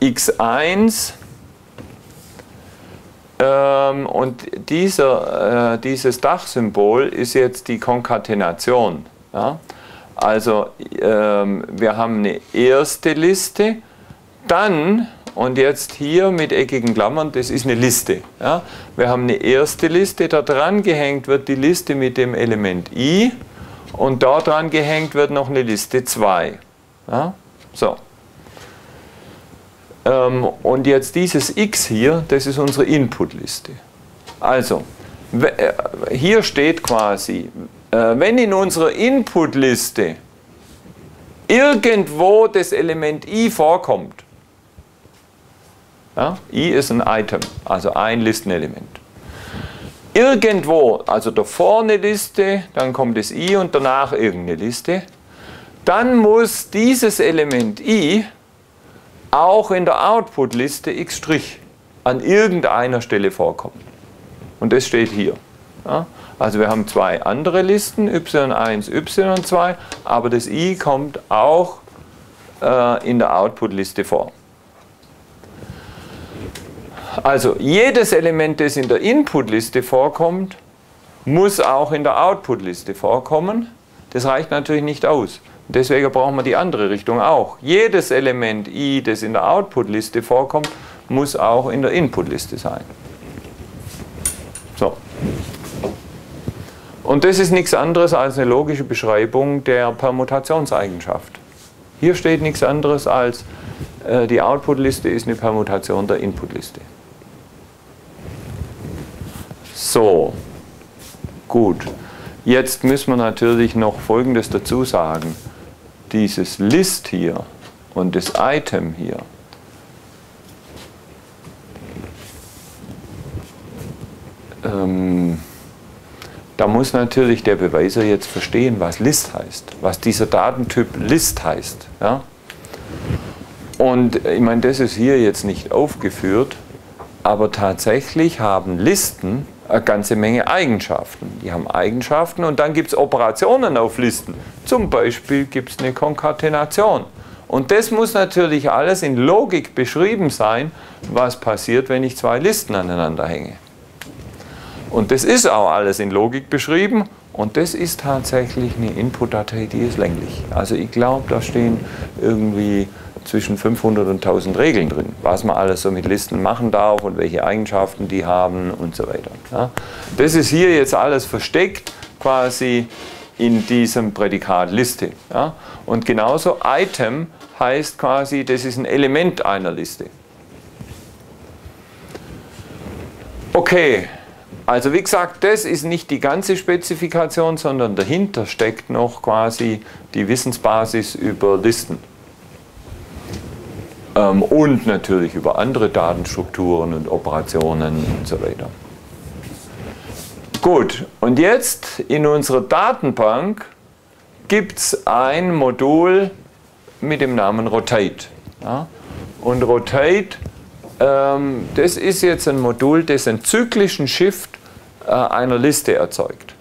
x1 ähm, und dieser, äh, dieses Dachsymbol ist jetzt die Konkatenation. Ja? Also ähm, wir haben eine erste Liste, dann, und jetzt hier mit eckigen Klammern, das ist eine Liste. Ja? Wir haben eine erste Liste, da dran gehängt wird die Liste mit dem Element i und dort dran gehängt wird noch eine Liste 2. Ja? So. Ähm, und jetzt dieses x hier, das ist unsere Inputliste. Also, äh, hier steht quasi, äh, wenn in unserer Inputliste irgendwo das Element i vorkommt, ja, i ist ein Item, also ein Listenelement. Irgendwo, also da vorne Liste, dann kommt das i und danach irgendeine Liste, dann muss dieses Element i auch in der Output-Liste x' an irgendeiner Stelle vorkommen. Und das steht hier. Ja? Also wir haben zwei andere Listen, y1, y2, aber das i kommt auch äh, in der Output-Liste vor. Also jedes Element, das in der Input-Liste vorkommt, muss auch in der Output-Liste vorkommen. Das reicht natürlich nicht aus. Deswegen brauchen wir die andere Richtung auch. Jedes Element i, das in der Output-Liste vorkommt, muss auch in der Input-Liste sein. So. Und das ist nichts anderes als eine logische Beschreibung der Permutationseigenschaft. Hier steht nichts anderes als äh, die Output-Liste ist eine Permutation der Input-Liste. So, gut. Jetzt müssen wir natürlich noch Folgendes dazu sagen dieses List hier und das Item hier, ähm, da muss natürlich der Beweiser jetzt verstehen, was List heißt, was dieser Datentyp List heißt. Ja? Und ich meine, das ist hier jetzt nicht aufgeführt, aber tatsächlich haben Listen eine ganze Menge Eigenschaften. Die haben Eigenschaften und dann gibt es Operationen auf Listen. Zum Beispiel gibt es eine Konkatenation. Und das muss natürlich alles in Logik beschrieben sein, was passiert, wenn ich zwei Listen aneinander hänge. Und das ist auch alles in Logik beschrieben und das ist tatsächlich eine Input-Datei, die ist länglich. Also ich glaube, da stehen irgendwie zwischen 500 und 1000 Regeln drin, was man alles so mit Listen machen darf und welche Eigenschaften die haben und so weiter. Ja. Das ist hier jetzt alles versteckt quasi in diesem Prädikat Liste. Ja. Und genauso Item heißt quasi, das ist ein Element einer Liste. Okay, also wie gesagt, das ist nicht die ganze Spezifikation, sondern dahinter steckt noch quasi die Wissensbasis über Listen ähm, und natürlich über andere Datenstrukturen und Operationen und so weiter. Gut, und jetzt in unserer Datenbank gibt es ein Modul mit dem Namen Rotate. Ja? Und Rotate, ähm, das ist jetzt ein Modul, das einen zyklischen Shift äh, einer Liste erzeugt.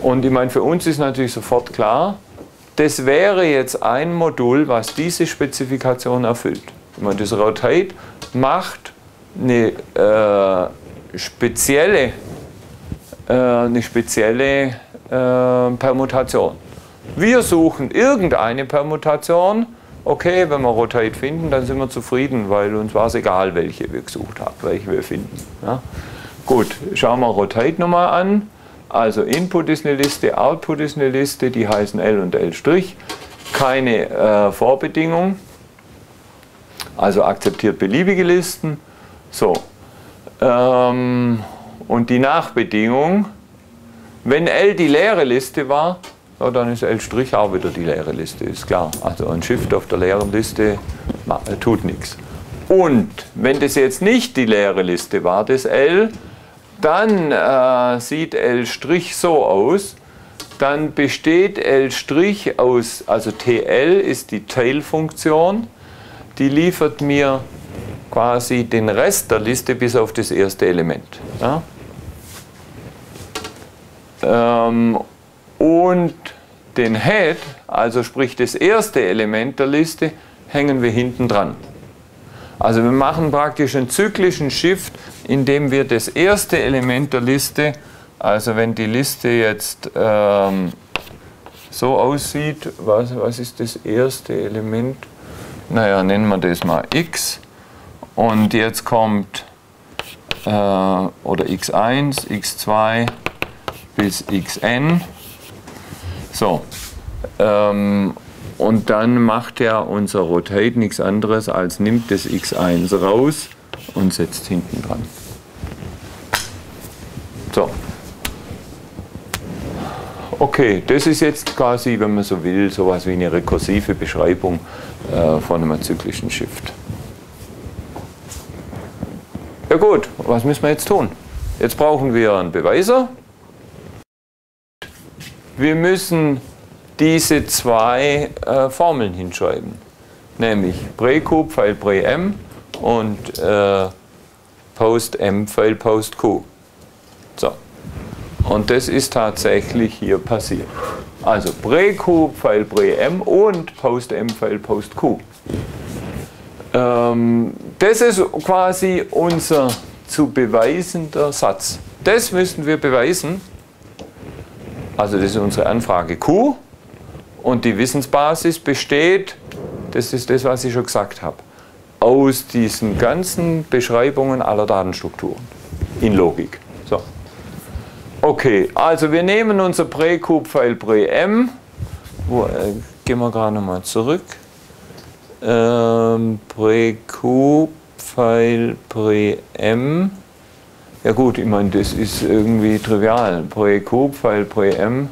Und ich meine, für uns ist natürlich sofort klar, das wäre jetzt ein Modul, was diese Spezifikation erfüllt. Ich meine, das Rotate macht eine äh, spezielle, äh, eine spezielle äh, Permutation. Wir suchen irgendeine Permutation. Okay, wenn wir Rotate finden, dann sind wir zufrieden, weil uns war es egal, welche wir gesucht haben, welche wir finden. Ja? Gut, schauen wir Rotate nochmal an. Also Input ist eine Liste, Output ist eine Liste, die heißen L und L'. Keine äh, Vorbedingung, also akzeptiert beliebige Listen. So, ähm, und die Nachbedingung, wenn L die leere Liste war, ja, dann ist L' auch wieder die leere Liste, ist klar. Also ein Shift auf der leeren Liste tut nichts. Und wenn das jetzt nicht die leere Liste war, das L, dann äh, sieht L' so aus, dann besteht L' aus, also TL ist die Tail-Funktion, die liefert mir quasi den Rest der Liste bis auf das erste Element. Ja? Ähm, und den Head, also sprich das erste Element der Liste, hängen wir hinten dran. Also wir machen praktisch einen zyklischen Shift, indem wir das erste Element der Liste, also wenn die Liste jetzt ähm, so aussieht, was, was ist das erste Element? Naja, nennen wir das mal x. Und jetzt kommt äh, oder x1, x2 bis xn. So, ähm, und dann macht ja unser Rotate nichts anderes als nimmt das x1 raus und setzt hinten dran. So. Okay, das ist jetzt quasi, wenn man so will, sowas wie eine rekursive Beschreibung äh, von einem zyklischen Shift. Ja gut, was müssen wir jetzt tun? Jetzt brauchen wir einen Beweiser. Wir müssen diese zwei äh, Formeln hinschreiben, nämlich Präq Pfeil Prä M und äh, Post M Pfeil Post Q. So. Und das ist tatsächlich hier passiert. Also Präq Pfeil Prä M und Post M Pfeil Post Q. Ähm, das ist quasi unser zu beweisender Satz. Das müssen wir beweisen. Also das ist unsere Anfrage Q. Und die Wissensbasis besteht, das ist das, was ich schon gesagt habe, aus diesen ganzen Beschreibungen aller Datenstrukturen in Logik. So. Okay, also wir nehmen unser Präkub-File Prä-M. Äh, gehen wir gerade nochmal zurück. Ähm, Präkub-File Prä-M. Ja gut, ich meine, das ist irgendwie trivial. Präkub-File Prä-M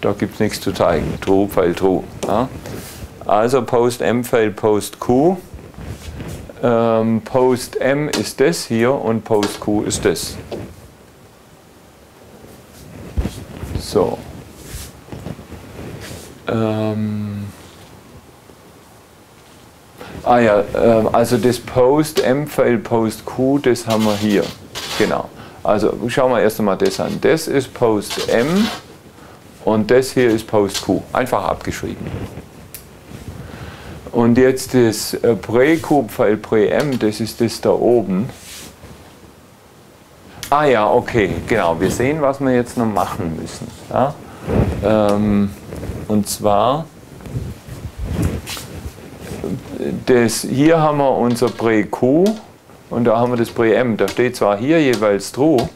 da gibt es nichts zu zeigen. True, Pfeil, True. Ja? Also Post M, Pfeil, Post Q. Ähm, Post M ist das hier und Post Q ist das. So. Ähm. Ah ja, äh, also das Post M, Pfeil, Post Q, das haben wir hier. Genau. Also schauen wir erst einmal das an. Das ist Post M. Und das hier ist Post-Q, einfach abgeschrieben. Und jetzt das äh, Prä-Q-Pfeil Prä-M, das ist das da oben. Ah ja, okay, genau. Wir sehen, was wir jetzt noch machen müssen. Ja? Ähm, und zwar, das, hier haben wir unser Prä-Q und da haben wir das Prä-M. Da steht zwar hier jeweils True,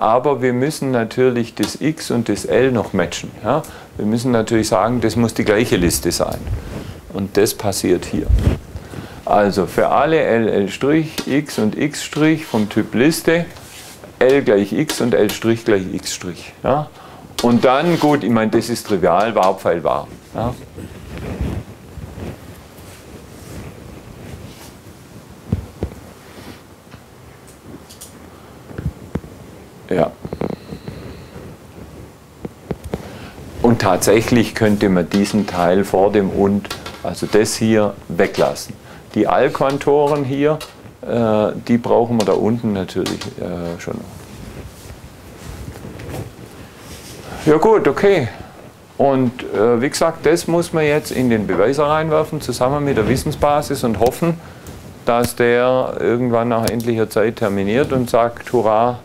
aber wir müssen natürlich das X und das L noch matchen. Ja? Wir müssen natürlich sagen, das muss die gleiche Liste sein. Und das passiert hier. Also für alle LL', X und X' vom Typ Liste, L gleich X und L' gleich X'. Ja? Und dann, gut, ich meine, das ist trivial, Warpfeil war. Ja? Ja. Und tatsächlich könnte man diesen Teil vor dem und, also das hier, weglassen. Die Allquantoren hier, äh, die brauchen wir da unten natürlich äh, schon. Ja gut, okay. Und äh, wie gesagt, das muss man jetzt in den Beweiser reinwerfen, zusammen mit der Wissensbasis und hoffen, dass der irgendwann nach endlicher Zeit terminiert und sagt, hurra,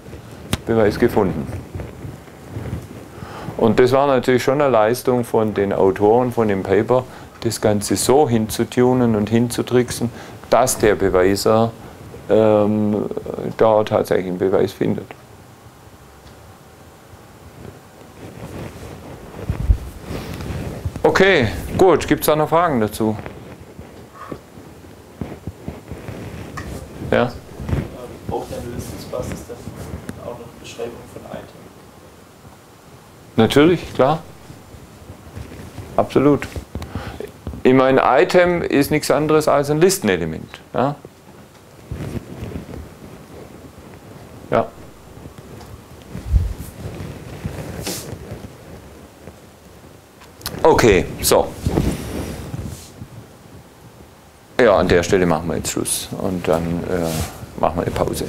Beweis gefunden. Und das war natürlich schon eine Leistung von den Autoren von dem Paper, das Ganze so hinzutunen und hinzutricksen, dass der Beweiser ähm, da tatsächlich einen Beweis findet. Okay, gut. Gibt es da noch Fragen dazu? Ja? Natürlich, klar. Absolut. Ich meine, Item ist nichts anderes als ein Listenelement. Ja? ja. Okay, so. Ja, an der Stelle machen wir jetzt Schluss und dann äh, machen wir eine Pause.